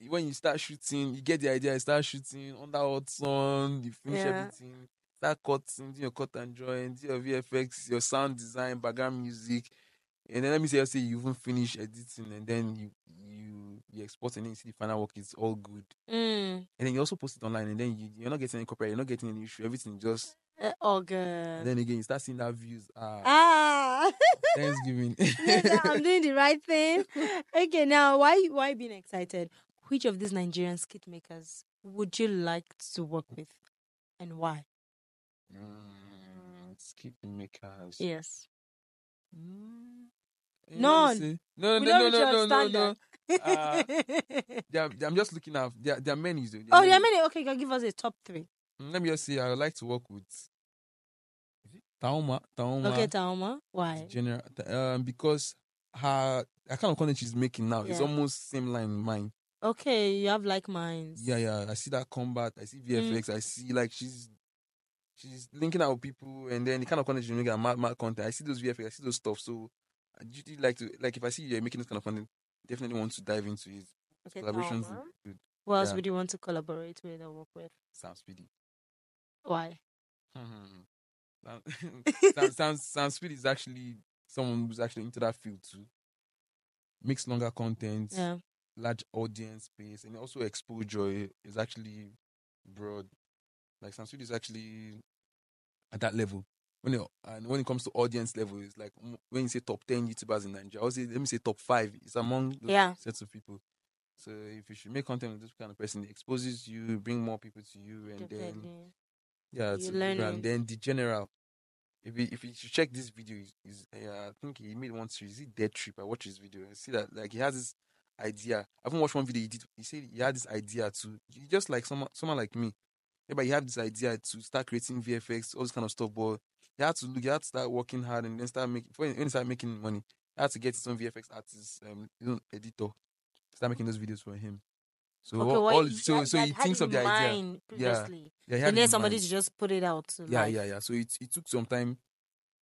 when you start shooting, you get the idea, you start shooting under hot sun, you finish Yeah. everything, start cutting, do your cut and join, do your VFX, your sound design, background music. And then let me say, say you even finish editing and then you you you export and then you see the final work is all good. Mm. And then you also post it online and then you, you're not getting any copyright, you're not getting any issue, everything just Uh, and good. then again you start seeing that views ah Ah, Thanksgiving. I'm doing the right thing. Okay, now why why being excited? Which of these Nigerian skit makers would you like to work with, and why? Mm, skip makers. Yes. Mm. Eh, None. No, no, no, no, no, no, no. standard. Are- I'm just looking at. There, there are many. though. oh, there are many. Okay, you can give us a top three. Mm, Let me just say, I would like to work with. Is it Taaooma, Taaooma, Okay, Taaooma. Why? General, um, because her, the kind of content she's making now is Yeah. almost same line mine. Okay, you have like minds. Yeah, yeah. I see that combat. I see VFX. I see like she's she's linking out with people, and then the kind of content she's making, mad, mad content. I see those VFX. I see those stuff. So I usually like to like if I see you're making this kind of content, definitely want to dive into it. Okay, Collaborations Taaooma. with, with Who else yeah. would you want to collaborate with or work with? Sam Spedy. Why? Sam, Sam, Sam, Sam Spedy is actually someone who's actually into that field too. Makes longer content, Yeah. large audience space, and also exposure is actually broad. Like Sam Spedy is actually at that level. When it, and when it comes to audience level, it's like mm, when you say top ten YouTubers in Nigeria, I say let me say top five. It's among those Yeah. sets of people. So if you should make content with this kind of person, it exposes you, bring more people to you, and then yeah, You a big learn brand. it. Then the general. If you, if you should check this video, is, yeah, I think he made one series. Is it Dead Trip? I watched his video. I see that like he has this idea. I haven't watched one video he did. He said he had this idea to just like someone someone like me. Yeah, but he had this idea to start creating VFX, all this kind of stuff. But he had to look, he had to start working hard and then start making when he started making money, he had to get his own VFX artist, um, his own editor, start making those videos for him. So Okay, all, you so had- so he thinks of the idea. Previously. Yeah, he and then somebody mind. just put it out. Yeah, life. yeah, yeah. So it it took some time.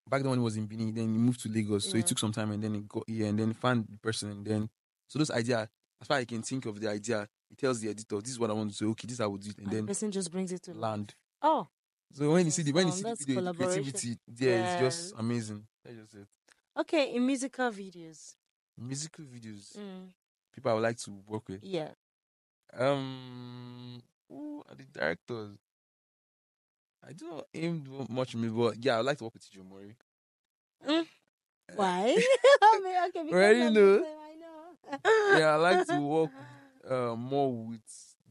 Back then when he was in Benin, then he moved to Lagos. So it took some time, and then he got here, and then he found the person, and then so those idea, as far as I can think of the idea, he tells the editor, "This is what I want to say. Okay, this is how I would do it," and And the then person just brings it to land. Oh, So when you see the when you Awesome. see the video, the creativity, yeah, it's just amazing. That's just it. okay. In musical videos. Musical videos, Mm, people I would like to work with. yeah. Um, who are the directors? I don't aim to much me, but yeah, I would like to work with TG Omori. Mm. Uh, Why? Okay, because Already know. I know. yeah, I like to work uh, more with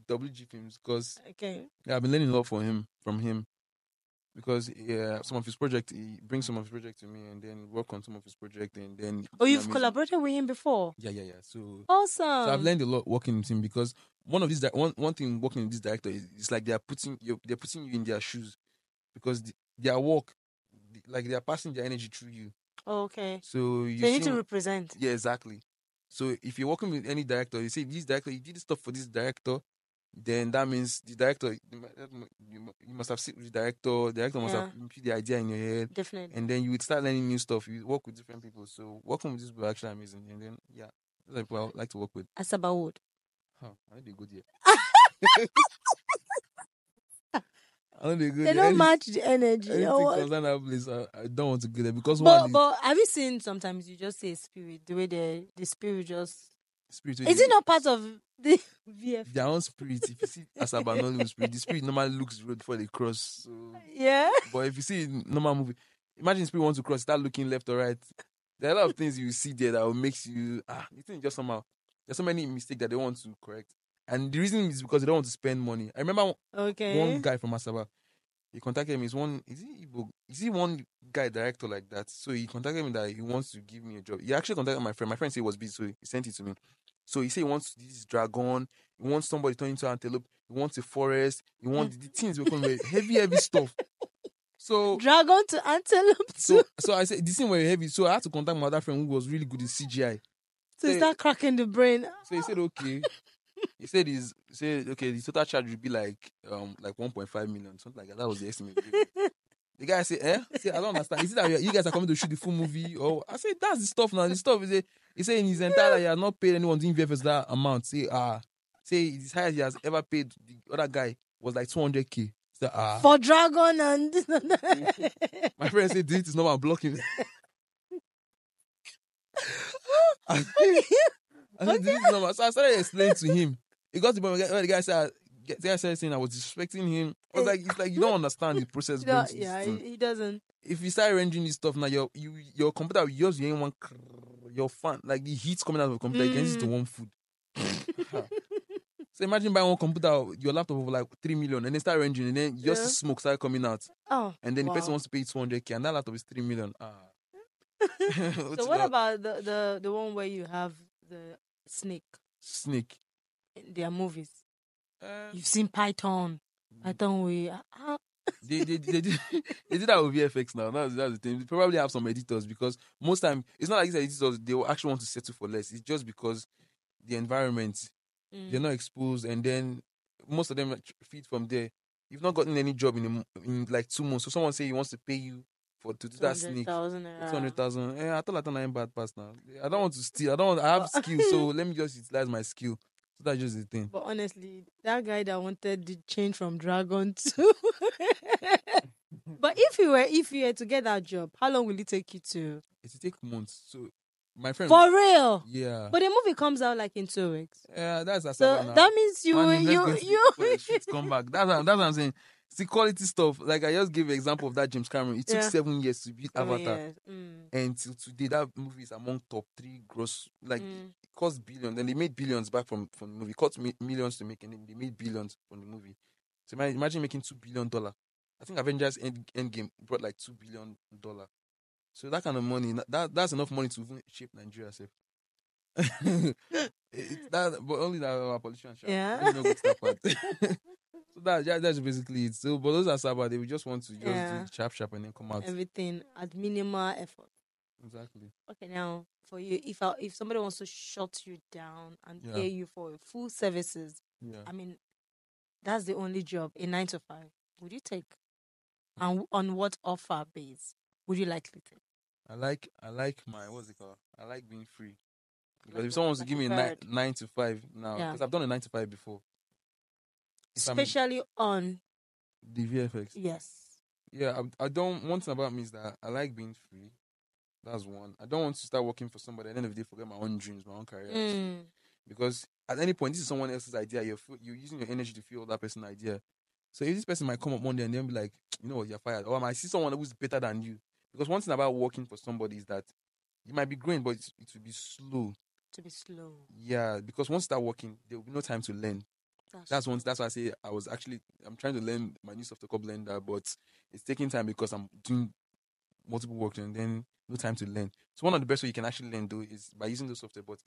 WG films because Okay. yeah, I've been learning a lot from him from him because yeah, some of his project he brings some of his project to me and then work on some of his project and then Oh, you've music- collaborated with him before. Yeah, yeah, yeah. So Awesome. so I've learned a lot working with him because one of these di- one one thing working with this director is it's like they are putting you they're putting you in their shoes because the, their work the- like they are passing their energy through you. Oh, okay. So you you need to represent. yeah exactly. So if you're working with any director, you say this director you did this stuff for this director, then that means the director you mu- that mu- you mu- you must have seen the director. The director must have put the idea in your head, Definitely. and then you would start learning new stuff. You work with different people. So working with this people actually amazing. And then yeah, those are people I like to work with. Asaba Wood. Huh, I know they good here. I know they good. They don't match the energy. Anything or concern that place, I, I don't want to go there because But one is but have you seen sometimes you just say spirit the way the the spirit just spirit is it not part of the VF? their own spirit? If you see Asaba Nollywood spirit, the spirit normally looks road before they cross. So, Yeah. but if you see normal movie, imagine spirit wants to cross, start looking left or right. There are a lot of things you see there that will makes you ah. You think just somehow there's so many mistakes that they want to correct, and the reason is because they don't want to spend money. I remember Okay. one guy from Asaba. He contacted me. He's one. Is he Is he one guy director like that? So he contacted me that he wants to give me a job. He actually contacted my friend. My friend said he was busy, so he sent it to me. So he said he wants this dragon. He wants somebody turning into antelope. He wants a forest. He wants the things we call heavy, heavy stuff. So Dragon to antelope so too. so I said this thing were heavy. So I had to contact my other friend who was really good in CGI. To say- start cracking the brain. So he said, okay. he said he's he said okay, the total charge would be like um like 1.5 million, something like that. That was the estimate. he gave me. the guy said, eh? I said, I don't understand. Is it that you- guys are coming to shoot the full movie? Or I said, that's the stuff now. The stuff is he said in his entire life, he has not paid anyone doing VFX that amount. Say ah say his highest he has ever paid the other guy was like 200k. So, ah. For dragon and My friend said, delete his number and block him. I said, I said, number. So I started explaining to him. He got to the point where the guy said, the guy started saying I was disrespecting him. I was like, it's like you don't understand the process. No, going to this yeah, he, he doesn't. If you start arranging this stuff now, your you your computer yours you ain't one your fan like the heat's coming out of the computer, you can use it to Mm. warm food. so imagine buying one computer, your laptop of like three million, and then start arranging, and then just Yeah. smoke start coming out. Oh. And then the person wants to pay 200k, and that laptop is 3 million. Ah. So what about the, the the one where you have the snake Snake? in their movies? Uh, You've seen Python. Python we ah, they, they, they, did, they did that with VFX now. That's, that's the thing. They probably have some editors because most time it's not like these editors, they will actually want to settle for less. It's just because the environment, mm. they're not exposed, and then most of them feed from there. You've not gotten any job in, a in like two months. So someone say he wants to pay you for to do that snake. 200,000 naira. Two hundred thousand. Eh, I thought I thought I ain't bad pass now. I don't want to steal. I don't. Want, I have skill, so let me just utilize my skill. So that's just the thing. But honestly, that guy that wanted the change from Dragon to. but if you were if you were to get that job, how long will it take you to? It will take months. So my friend. For real. yeah. But the movie comes out like in two weeks. yeah, that's a So that means you Man, you the- you. the come back. That's what, that's what I'm saying. See quality stuff. Like I just gave an example of that James Cameron. It took Yeah. seven years to beat Oh, Avatar, yes. Mm, and till today that movie is among top three gross. Like mm. Cost billions, and they made billions back from from the movie. It cost mi- millions to make, and then they made billions from the movie. So imagine making two billion dollar. I think Avengers End Endgame brought like two billion dollar. So that kind of money, that that's enough money to even shape Nigeria, safe. that, but only that our politicians. Yeah. Let me not go to that so that, that that's basically it. So, but those are Sabah, they just want to just Yeah. do and then come out. Everything at minimal effort. Exactly. Okay, now for you, if I, if somebody wants to shut you down and Yeah. pay you for full services, Yeah. I mean, that's the only job a nine to five. Would you take? And on what offer base would you likely take? I like I like my what's it called? I like being free. Because Like if someone wants to give me nine, nine to five now, Yeah. because I've done a nine to five before. If I'm- Especially on the VFX. yes. Yeah, I, I don't. One thing about me is that I like being free. That's one. I don't want to start working for somebody and at the end of the day forget my own dreams, my own career. Mm. Because at any point, this is someone else's idea. You're you're using your energy to fuel that person's idea. So if this person might come up one day and then be like, you know what, you're fired, or I might see someone who's better than you. Because one thing about working for somebody is that you might be growing, but it's, it will be slow. To be slow. Yeah, because once you start working, there will be no time to learn. That's one. That's why I say I was actually I'm trying to learn my new software called Blender, but it's taking time because I'm doing multiple work and then no time to learn. So one of the best way you can actually learn though is by using the software. But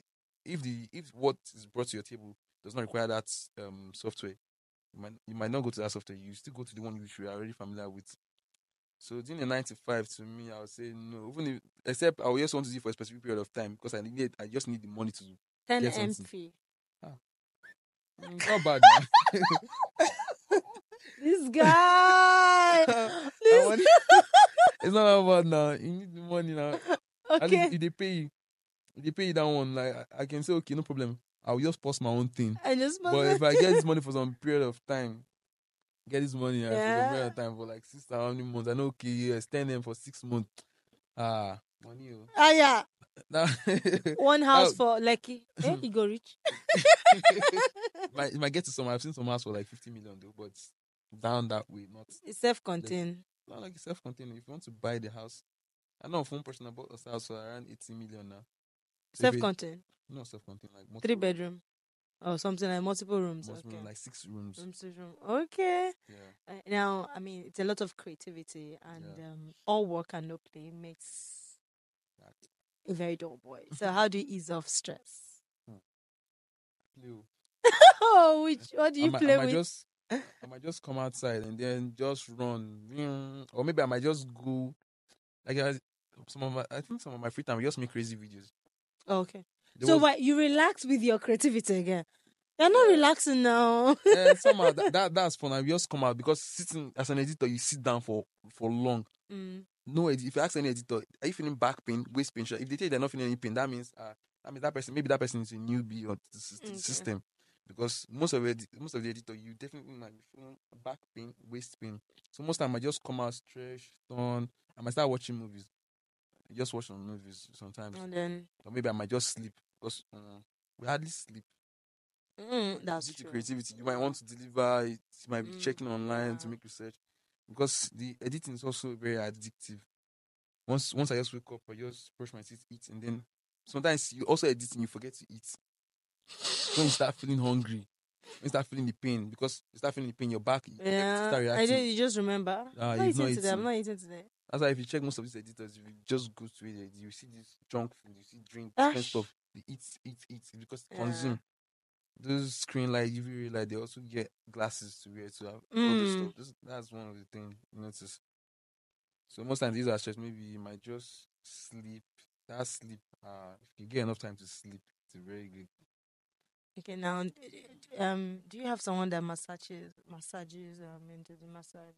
if the if what is brought to your table does not require that um software, you might you might not go to that software. You still go to the one which you are already familiar with. So doing a nine to five to me, I would say no. Even if, except I would just want to do it for a specific period of time because I need I just need the money to 10 get. MP. Mm, not bad. This guy. This it's not bad now. You need the money now. At okay. least if they pay you, they pay you that one, like I, I can say, okay, no problem. I'll just post my own thing. I just But if I get this money for some period of time, get this money uh, for some period of time for like six or how many months, I know okay, you extend them for six months. Ah, money. oh. ah yeah, That- one house for Lekki. Eh, you go rich. might, might get to some. I've seen some house for like fifty million though, but down that way, not It's self-contained. Not like self-contained. If you want to buy the house, I know of one person that bought a house for around eighty million now. It- Self-contained. No, self-contained, like multiple, Three bedroom. Or something like multiple rooms. multiple, okay. like six rooms. Rooms to room. Okay. Yeah, Uh, now, I mean, it's a lot of creativity and Yeah. um, all work and no play makes that. a very dull boy. So, how do you ease off stress? Play, oh. oh, which what do I you might, play I might with? just I might just come outside and then just run, Mm, or maybe I might just go. Like I, some of my, I think some of my free time, I just make crazy videos. Oh, okay. There so, was- you relax with your creativity again? You're not relaxing now. eh, somehow that, that that's fun. I just come out because sitting as an editor, you sit down for for long. mm. No, if you ask any editor, are you feeling back pain, waist pain? If they tell you they're not feeling any pain, that means uh, that means that person maybe that person is a newbie on the, the Okay. system. Because most of the most of the editor, you definitely might be feeling back pain, waist pain. So most time I just come out, stretch, turn. I might start watching movies. I just watch some movies sometimes, And then, or maybe I might just sleep because um, we hardly sleep. mm, that's Due to true. creativity, you might want to deliver it. You might be Mm, checking online to make research because the editing is also very addictive. Once once I just wake up, I just brush my teeth, eat, and then sometimes you also editing, you forget to eat. When you start feeling hungry, when you start feeling the pain, because you start feeling the pain, your back, Yeah, start I reacting. just, you just remember. Ah, I'm not eating today. I'm not eating today. That's why if you check most of these editors, if you just go to it, you see this junk food, you see drink, different stuff. They eat, eat, eat because Yeah. consume. Those screen light, UV light, they also get glasses to wear to have all this Mm. stuff. This, that's one of the things you notice. So most times these are stress. Maybe you might just sleep. That sleep, uh, if you get enough time to sleep, it's a very good. Okay, now, um, do you have someone that massages massages um into the massage?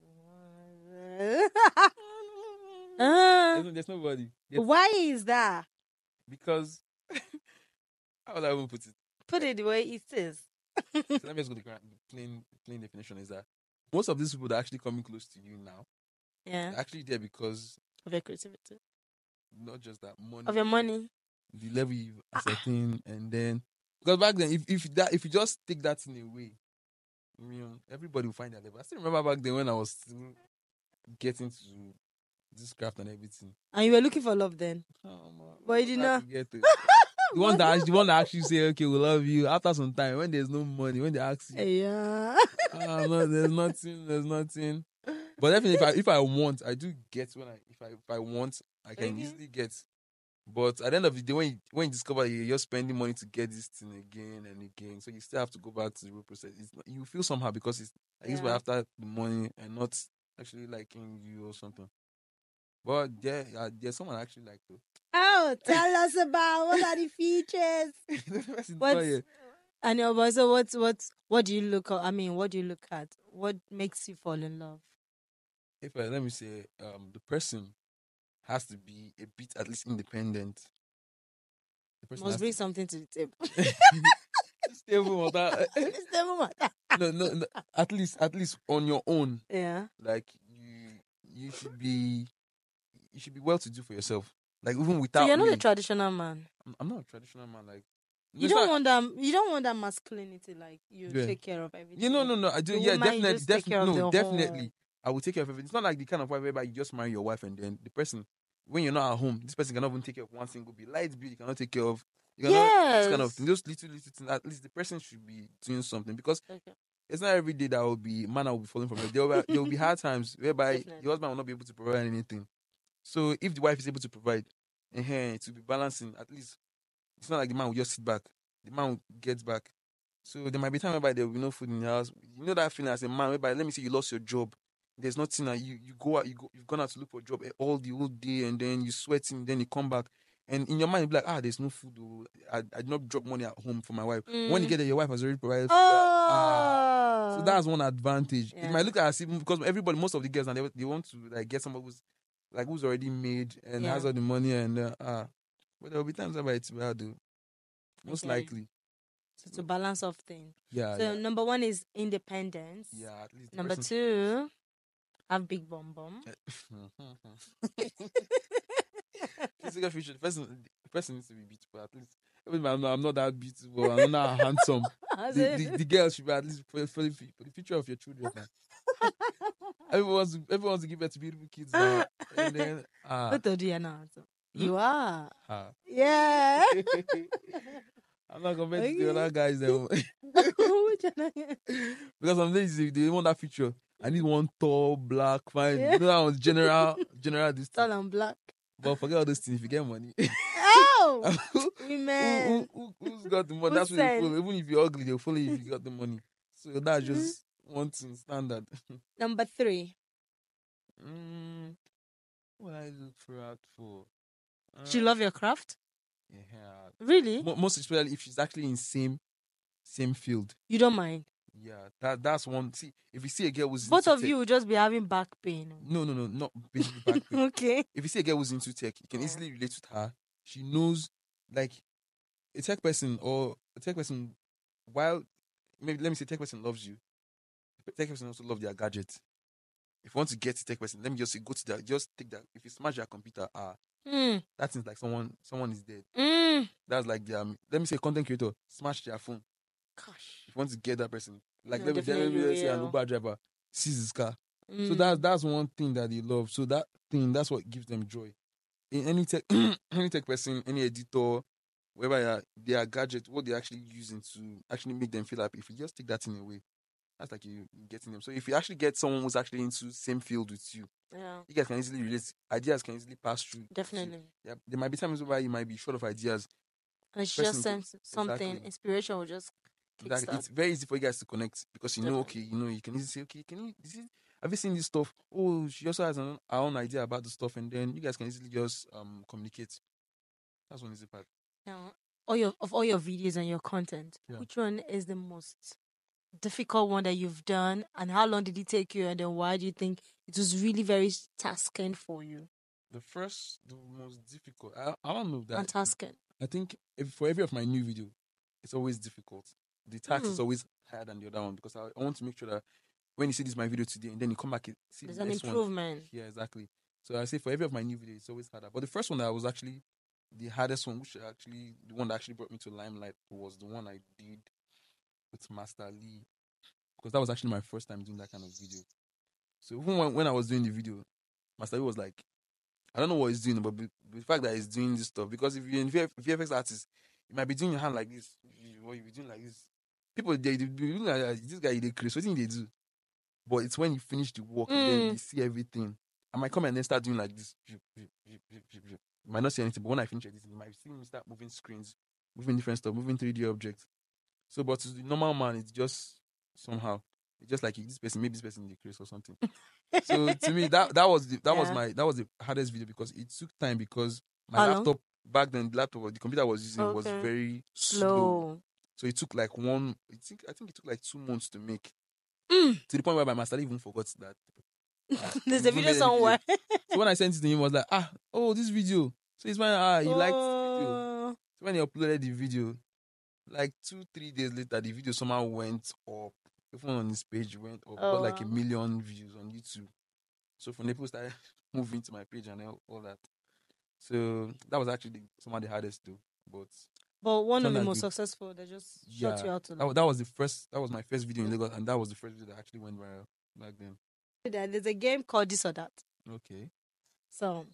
Ah, There's, no- there's nobody Yes, why is that? because how would I even put it? Put it the way it is. So let me just go to the the plain plain definition is that most of these people that are actually coming close to you now yeah, are actually there because of your creativity, not just that money of your money. the level you've ascertained and then because back then if if that if you just take that thing away, you know, everybody will find their level. I still remember back then when I was still getting to this craft and everything. And you were looking for love then. Oh, man, But you did not to get to? The one that the one that actually say, okay, we love you. After some time, when there's no money, when they ask you, Yeah. ah, no, there's nothing, there's nothing. But definitely, if I if I want, I do get when I if I if I want, I can Okay. easily get. But at the end of the day, when you, when you discover you're spending money to get this thing again and again, so you still have to go back to the real process. It's, you feel somehow because it's Yeah. after the money and not actually liking you or something. But there, uh, there's someone I actually like though. Oh, tell us about what are the features? What's I know, but so what's what's what do you look at? I mean, what do you look at? What makes you fall in love? if I, let me say, um, the person has to be a bit at least independent. The person Must bring to- something to the table. Stable. It's the moment. Uh, no, no, no, at least, at least on your own. Yeah. Like you, you should be, you should be well to do for yourself. Like even without. So you're not me, a traditional man. I'm, I'm not a traditional man. Like You don't not- want that. You don't want that masculinity. Like you Yeah. take care of everything. You know, no, no. I do. The yeah, woman, definitely, just take care definitely, no, definitely. whole- I will take care of everything. It's not like the kind of wife whereby you just marry your wife and then the person, when you're not at home, this person cannot even take care of one single bill. Light bill, you cannot take care of. You know, this kind of Yes. thing. Those little little things. At least the person should be doing something because Okay. it's not every day that will be man will be falling from it. There will be, there will be hard times whereby Definitely. the husband will not be able to provide anything. So if the wife is able to provide, uh it will be balancing. At least it's not like the man will just sit back. The man will get back. So there might be time whereby there will be no food in the house. You know that feeling as a man whereby let me say you lost your job. There's nothing that you you go out you go you've gone out to look for a job eh, all the whole day and then you sweating then you come back and in your mind you be like ah there's no food oh, I, I did not drop money at home for my wife. When you Mm. get there your wife has already provided. food. Ah. Oh. So that's one advantage. Yeah. It might look as if because everybody, most of the girls, and they, they want to like get somebody who's like who's already made and has all the money and uh, ah, but there will be times where it's bad though. Most Okay. likely, So to balance off things. yeah, So yeah, number one is independence. yeah. At least Number two, have big bum bum. Eh, Physical feature. The person, the person needs to be beautiful. At least, even if I'm not, I'm not that beautiful. I'm not handsome. the, the, the girl should be at least for, for, the, for the future of your children. Everyone wants to, everyone wants to give birth to beautiful kids. now. and then ah. do you know? Hmm? You are. ah. Yeah. I'm not compared to the Okay. other guys though. Which one? because some days they they want that feature. I need one tall, black, fine. Yeah. You know that was general, general this Tall and black. But forget all those things if you get money. Oh, who, women. who, who, who's got the money? Who That's what said? follow. Even if you're ugly, they'll follow you if you got the money. So that's Mm-hmm. just one thing standard. Number three. mm, what I look for out for? She Uh, love your craft? Yeah. Really? Mo- Most especially if she's actually in same same field. You don't mind? Yeah, that that's one. See, if you see a girl who's Both into of tech- you will just be having back pain. No, no, no, not basically back pain. okay. if you see a girl who's into tech, you can Yeah. easily relate with her. She knows, like, a tech person or a tech person, while maybe let me say tech person loves you, tech person also love their gadget. If you want to get a tech person, let me just say go to that, just take that. If you smash your computer, ah, Mm. that seems like someone someone is dead. Mm. That's like their let me say content creator, smash their phone. Gosh. Want to get that person, like No, let me let me say an. Uber driver sees his car. So Mm. that's that's one thing that they love. So that thing, that's what gives them joy. In any tech, any tech person, any editor, wherever they are, their gadget, what they're actually using to actually make them feel happy. If you just take that thing away, that's like you getting them. So if you actually get someone who's actually into same field with you, yeah, you guys can easily relate. Ideas can easily pass through. definitely. Yeah, there might be times where you might be short of ideas. And it's person just to- something. exactly. Inspiration will just That it's very easy for you guys to connect because you know, okay, you know, you can easily say, okay, can you, this is, have you seen this stuff? Oh, she also has an, her own idea about the stuff, and then you guys can easily just um communicate. That's one easy part. Now, all your of all your videos and your content, Yeah. which one is the most difficult one that you've done, and how long did it take you, and then why do you think it was really very tasking for you? The first, the most difficult. I, I don't know that. And tasking. I think if, for every of my new video, it's always difficult. The tax is Mm. always higher than the other one because I, I want to make sure that when you see this my video today and then you come back and see There's the an next one, improvement. Yeah, exactly. So I say for every of my new videos, it's always harder. But the first one that was actually the hardest one, which actually the one that actually brought me to limelight, was the one I did with Master Lee, because that was actually my first time doing that kind of video. So even when, when I was doing the video, Master Lee was like, I don't know what he's doing, but the, the fact that he's doing this stuff, because if you're in VF, VFX artist, you might be doing your hand like this, or you be doing like this. People they, they at "Ah, this guy, he did Chris, what do they do? But it's when you finish the work and then Mm. you see everything. I might come and then start doing like this. You might not see anything, but when I finish editing, you might see me start moving screens, moving different stuff, moving 3D objects. So, but to the normal man, it's just somehow. It's just like this person, maybe this person the Chris or something. so to me, that that was the, that was my that was the hardest video because it took time because my laptop back then, the laptop or the computer I was using was very slow. Slow. So it took like one. I think I think it took like two months to make. Mm. To the point where my master even forgot that. ah, There's a video somewhere. So when I sent it to him, he was like, ah, oh, this video. So it's when ah, he liked the video. Oh. So when he uploaded the video, like two, three days later, the video somehow went up. Even on his page, went up. Oh, got like a million views on YouTube. So from people started moving to my page and all, all that. So that was actually some of the hardest though. But But one of the most successful, they just shut Yeah, you out to that, that was the first, that was my first video in Lagos, and that was the first video that actually went viral back then. Then There's a game called this or that. Okay. So,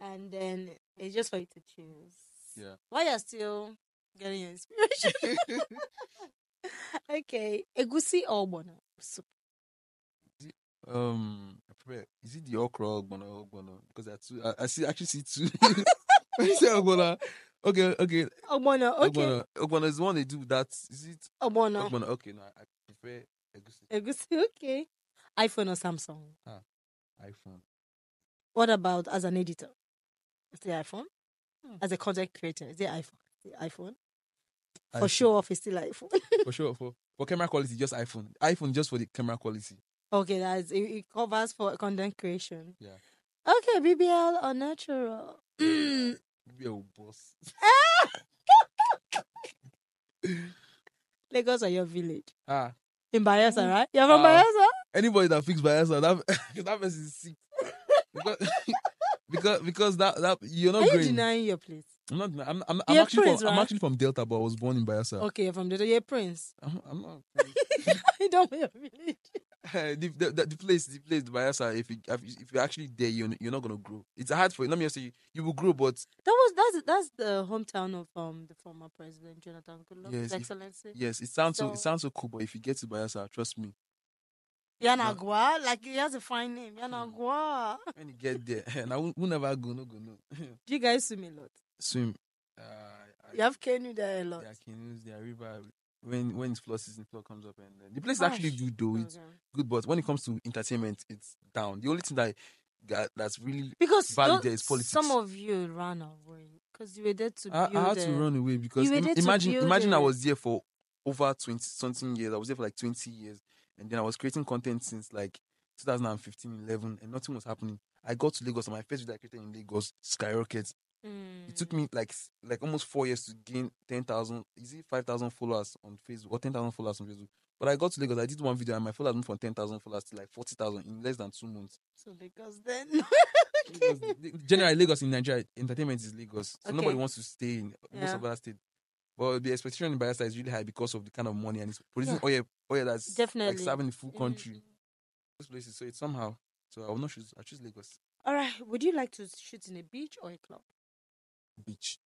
and then it's just for you to choose. Yeah. Why you're still getting your inspiration? okay. Egusi or bono soup. Um. Is it the okra ogbono ogbono? Because I two. I, I see actually see two. when you say ogbono, okay, okay, Ogbono. Okay. ogbono, ogbono is the one they do. That is it. Ogbono. Ogbono. Okay, no, I prefer egusi Egusi. Okay. iPhone or Samsung. Ah, iPhone. What about as an editor? Is the iPhone? Hmm. As a content creator, is the iPhone? Is it iPhone? For iPhone. show off, it's still iPhone. for sure. For for camera quality, just iPhone. iPhone just for the camera quality. okay, that's it, it covers for content creation. Yeah. Okay, BBL or natural? Mm, Be a boss. Lagos or your village? Ah, In Bayelsa, right? You're from Ah. Bayelsa? anybody that fix Bayelsa, that that person is sick. Because because because that that you're not Are you denying your place? I'm not. I'm. I'm, I'm actually Prince, from. I'm actually from Delta, but I was born in Bayelsa. Okay, you're from the you're a prince. I'm, I'm not. you don't know your village. the, the, the, the place, the place, Bayelsa. If you if you're actually there, you're you're not gonna grow. It's hard for you. Let me just say, you, will grow, but That was that's that's the hometown of um the former president Jonathan Goodluck, Yes, His if- Excellency. yes, it sounds so, So- it sounds so cool. But if you get to Bayelsa, trust me, Yenagoa, like he has a fine name. Yenagoa. when you get there, and I will never go, no go, no Do you guys swim a lot? swim. Uh, You have canoe there a lot. there are canoes, there are river. When when it's flood season, flood comes up, and uh, the place is actually good though. It's Okay. good, but when it comes to entertainment, it's down. The only thing that that that's really Because valid there is politics. some of you ran away because you were there to I, build. I had to run away because im- imagine imagine I was there for over twenty something years. I was there for like twenty years, and then I was creating content since like 2015, 11, and nothing was happening. I got to Lagos, and my first video I created in Lagos skyrocket. Mm. It took me like like almost four years to gain ten thousand, is it five thousand followers on Facebook or ten thousand followers on Facebook? But I got to Lagos, I did one video, and my followers moved from ten thousand followers to like forty thousand in less than two months. So because then. Lagos- generally Lagos in Nigeria, entertainment is Lagos. So Okay. nobody wants to stay in most Yeah. of other states. But the expectation in Bayelsa is really high because of the kind of money and it's producing Yeah. oil, oil that's Definitely. like serving the full country. Mm. Those places. So it's somehow. So I will not choose I choose Lagos All right. Would you like to shoot in a beach or a club? Beach.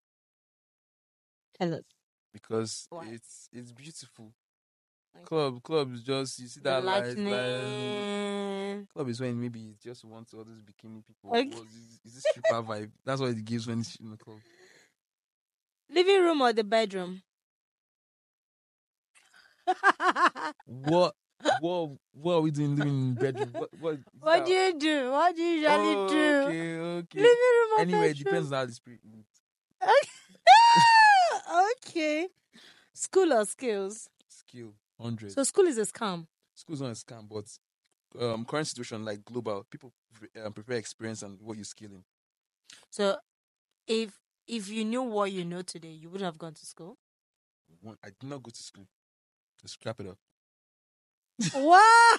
Tell us. Because Why? it's it's beautiful. Okay. Club club is just you see that light, like, club is when maybe it's just want all those bikini people. Okay. Is, is this stripper vibe? That's what it gives when it's in the club. Living room or the bedroom? What what what are we doing living in bedroom? What what, what do you do? What do you usually Oh, do? Okay, okay. Living room Anyway, it depends on how the spirit. okay. School or skills? Skill, hundred. So school is a scam. School's not a scam, but um, current situation like global, people um, prefer experience and what you're skilling. So if if you knew what you know today, you would have gone to school. I did not go to school. Just scrap it up wow.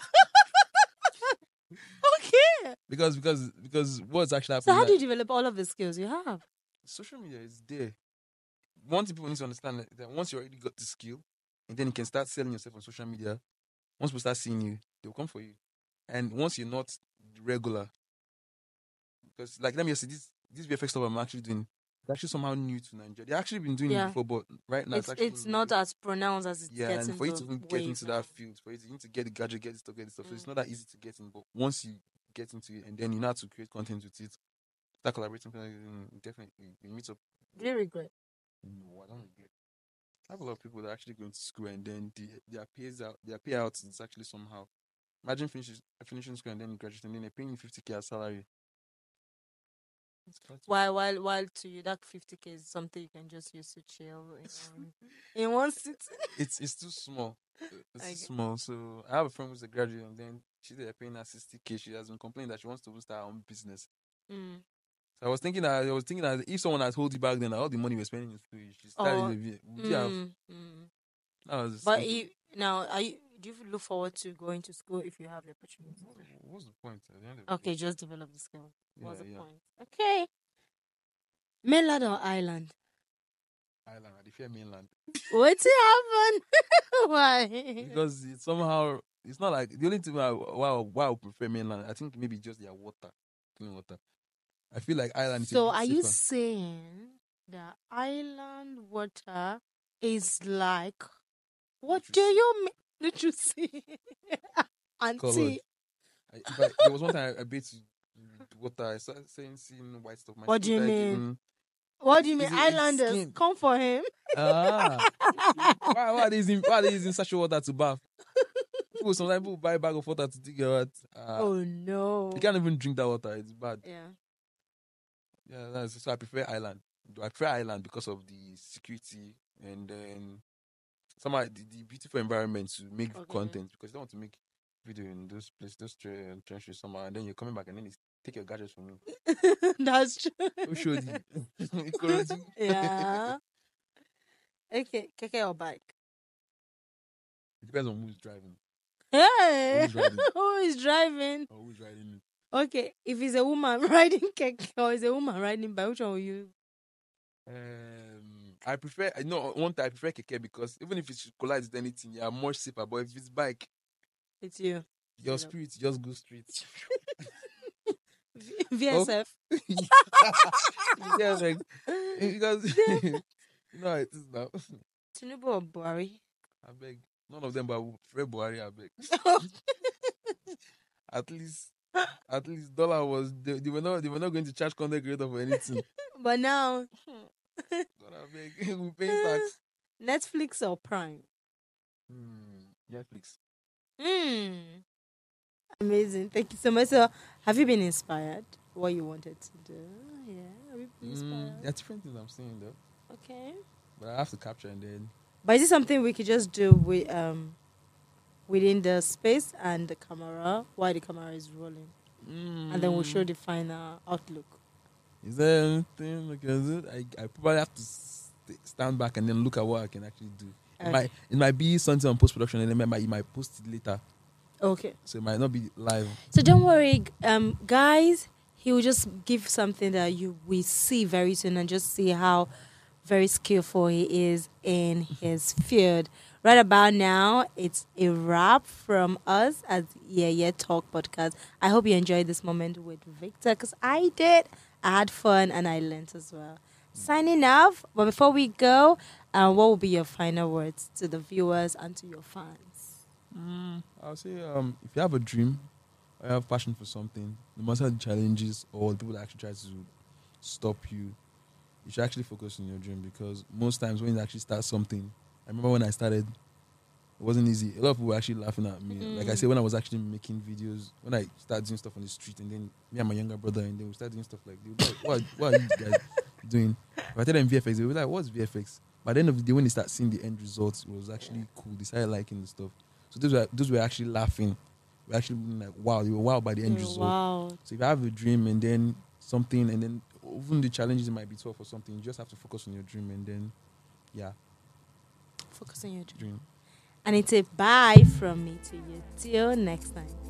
okay. because because because what's actually So how do you develop all of the skills you have? Social media is there. One thing people need to understand that- once you already got the skill, and then you can start selling yourself on social media. Once people start seeing you, they'll come for you. And once you're not regular, because like let me just say this this VFX stuff I'm actually doing, it's actually somehow new to Nigeria. They actually been doing Yeah. it before, but right now It's it's, actually it's not as pronounced as it's yeah. And for you to even get into that field, for you to, you need to get the gadget, get the stuff, get the stuff. So it's Mm. not that easy to get in. But once you get into it, and then you know how to create content with it, start collaborating, definitely you meet up Do you regret? no, I don't regret. I have a lot of people that are actually going to school and then the, their pays out their payouts is actually somehow. Imagine finishing finishing school and then graduating and then they're paying fifty k salary. It's While while while to you that fifty k is something you can just use to chill in, in one sitting. It's it's too small. It's I too small. So I have a friend who's a graduate and then she they're paying her sixty k. She has been complaining that she wants to start her own business. Mm. So I was thinking that I was thinking that if someone had told you back then that all the money we're spending is school, you should Oh, in a bit. Would you have? Mm, mm. Was But simple. you, now, are you, do you look forward to going to school if you have the opportunity? What's the point? The the Okay, day? just develop the skill. What's Yeah, the yeah. point? Okay. Mainland or island? Island, I dey fear mainland. What's happened? Why? because it's somehow it's not like the only thing why why, why I prefer mainland. I think maybe just their water, clean water. I feel like island. is so, bit are you saying The island water is like. What do you mean? Did you see? Auntie. I, I, there was one time I, I with water. I started saying, seeing white stuff. My What do you mean? What do you mean, Is it his islanders? Come for him. Ah. why, why are they using why are they using such water to bath? People sometimes people buy a bag of water to dig your heart. Uh, oh no. You can't even drink that water. It's bad. Yeah. Yeah, that's so I prefer island. I prefer island because of the security and then somehow the, the beautiful environment to make Okay. content because you don't want to make video in those places, those tre- trenches somehow, and then you're coming back and then it's take your gadgets from you. That's true. Who showed you? Ikorodu. yeah. Okay, keke or bike? It depends on who's driving Hey, Who's riding? who is driving? or who's riding. Okay, if it's a woman riding keke or it's a woman riding bike, which one will you? Um, I prefer. I know one time I prefer keke because even if it should collide with anything, you are more safer. But if it's bike, It's you. your Yep. spirit just goes straight. VSF. yeah, like because how it is now. Tinubu or Buhari? I beg. None of them, but I prefer Buhari. I beg. At least, at least dollar was they, they were not they were not going to charge content creator for anything. but now, but I beg, we pay tax. Netflix or Prime? Hmm. Netflix. Hmm. Amazing. Thank you so much. So, have you been inspired? What you wanted to do? Yeah. Have you been Mm, inspired? there are different things I'm seeing though, Okay. but I have to capture and then But is it something we could just do with um within the space and the camera while the camera is rolling, and then we'll show the final outlook. Is there anything is it? I I probably have to st- stand back and then look at what I can actually do. It Okay. might it might be something on post production and then it might, you might post it later, Okay. so it might not be live. So don't worry, um, guys. He will just give something that you will see very soon, and just see how very skillful he is in his field. Right about now, it's a wrap from us at YeyeTalk podcast. I hope you enjoyed this moment with Victor, because I did. I had fun and I learned as well. Signing off, but before we go, uh, what will be your final words to the viewers and to your fans? Mm, I'll say um if you have a dream, or you have passion for something, no matter the challenges or the people that actually try to stop you, you should actually focus on your dream because most times when you actually start something, I remember when I started, it wasn't easy. A lot of people were actually laughing at me. Like I Mm. said, when I was actually making videos, when I started doing stuff on the street, and then me and my younger brother, and then we started doing stuff like, like what, what are you guys doing? If I tell them VFX, they were like, what's VFX? By the end of the day, when they start seeing the end results, it was actually cool. They started liking the stuff. So those were those were actually laughing. We're actually like, wow, they were wow by the end result. wow. So if you have a dream and then something, and then even the challenges might be tough or something, you just have to focus on your dream and then, yeah, Focus on your dream. And it's a bye from me to you. Till next time.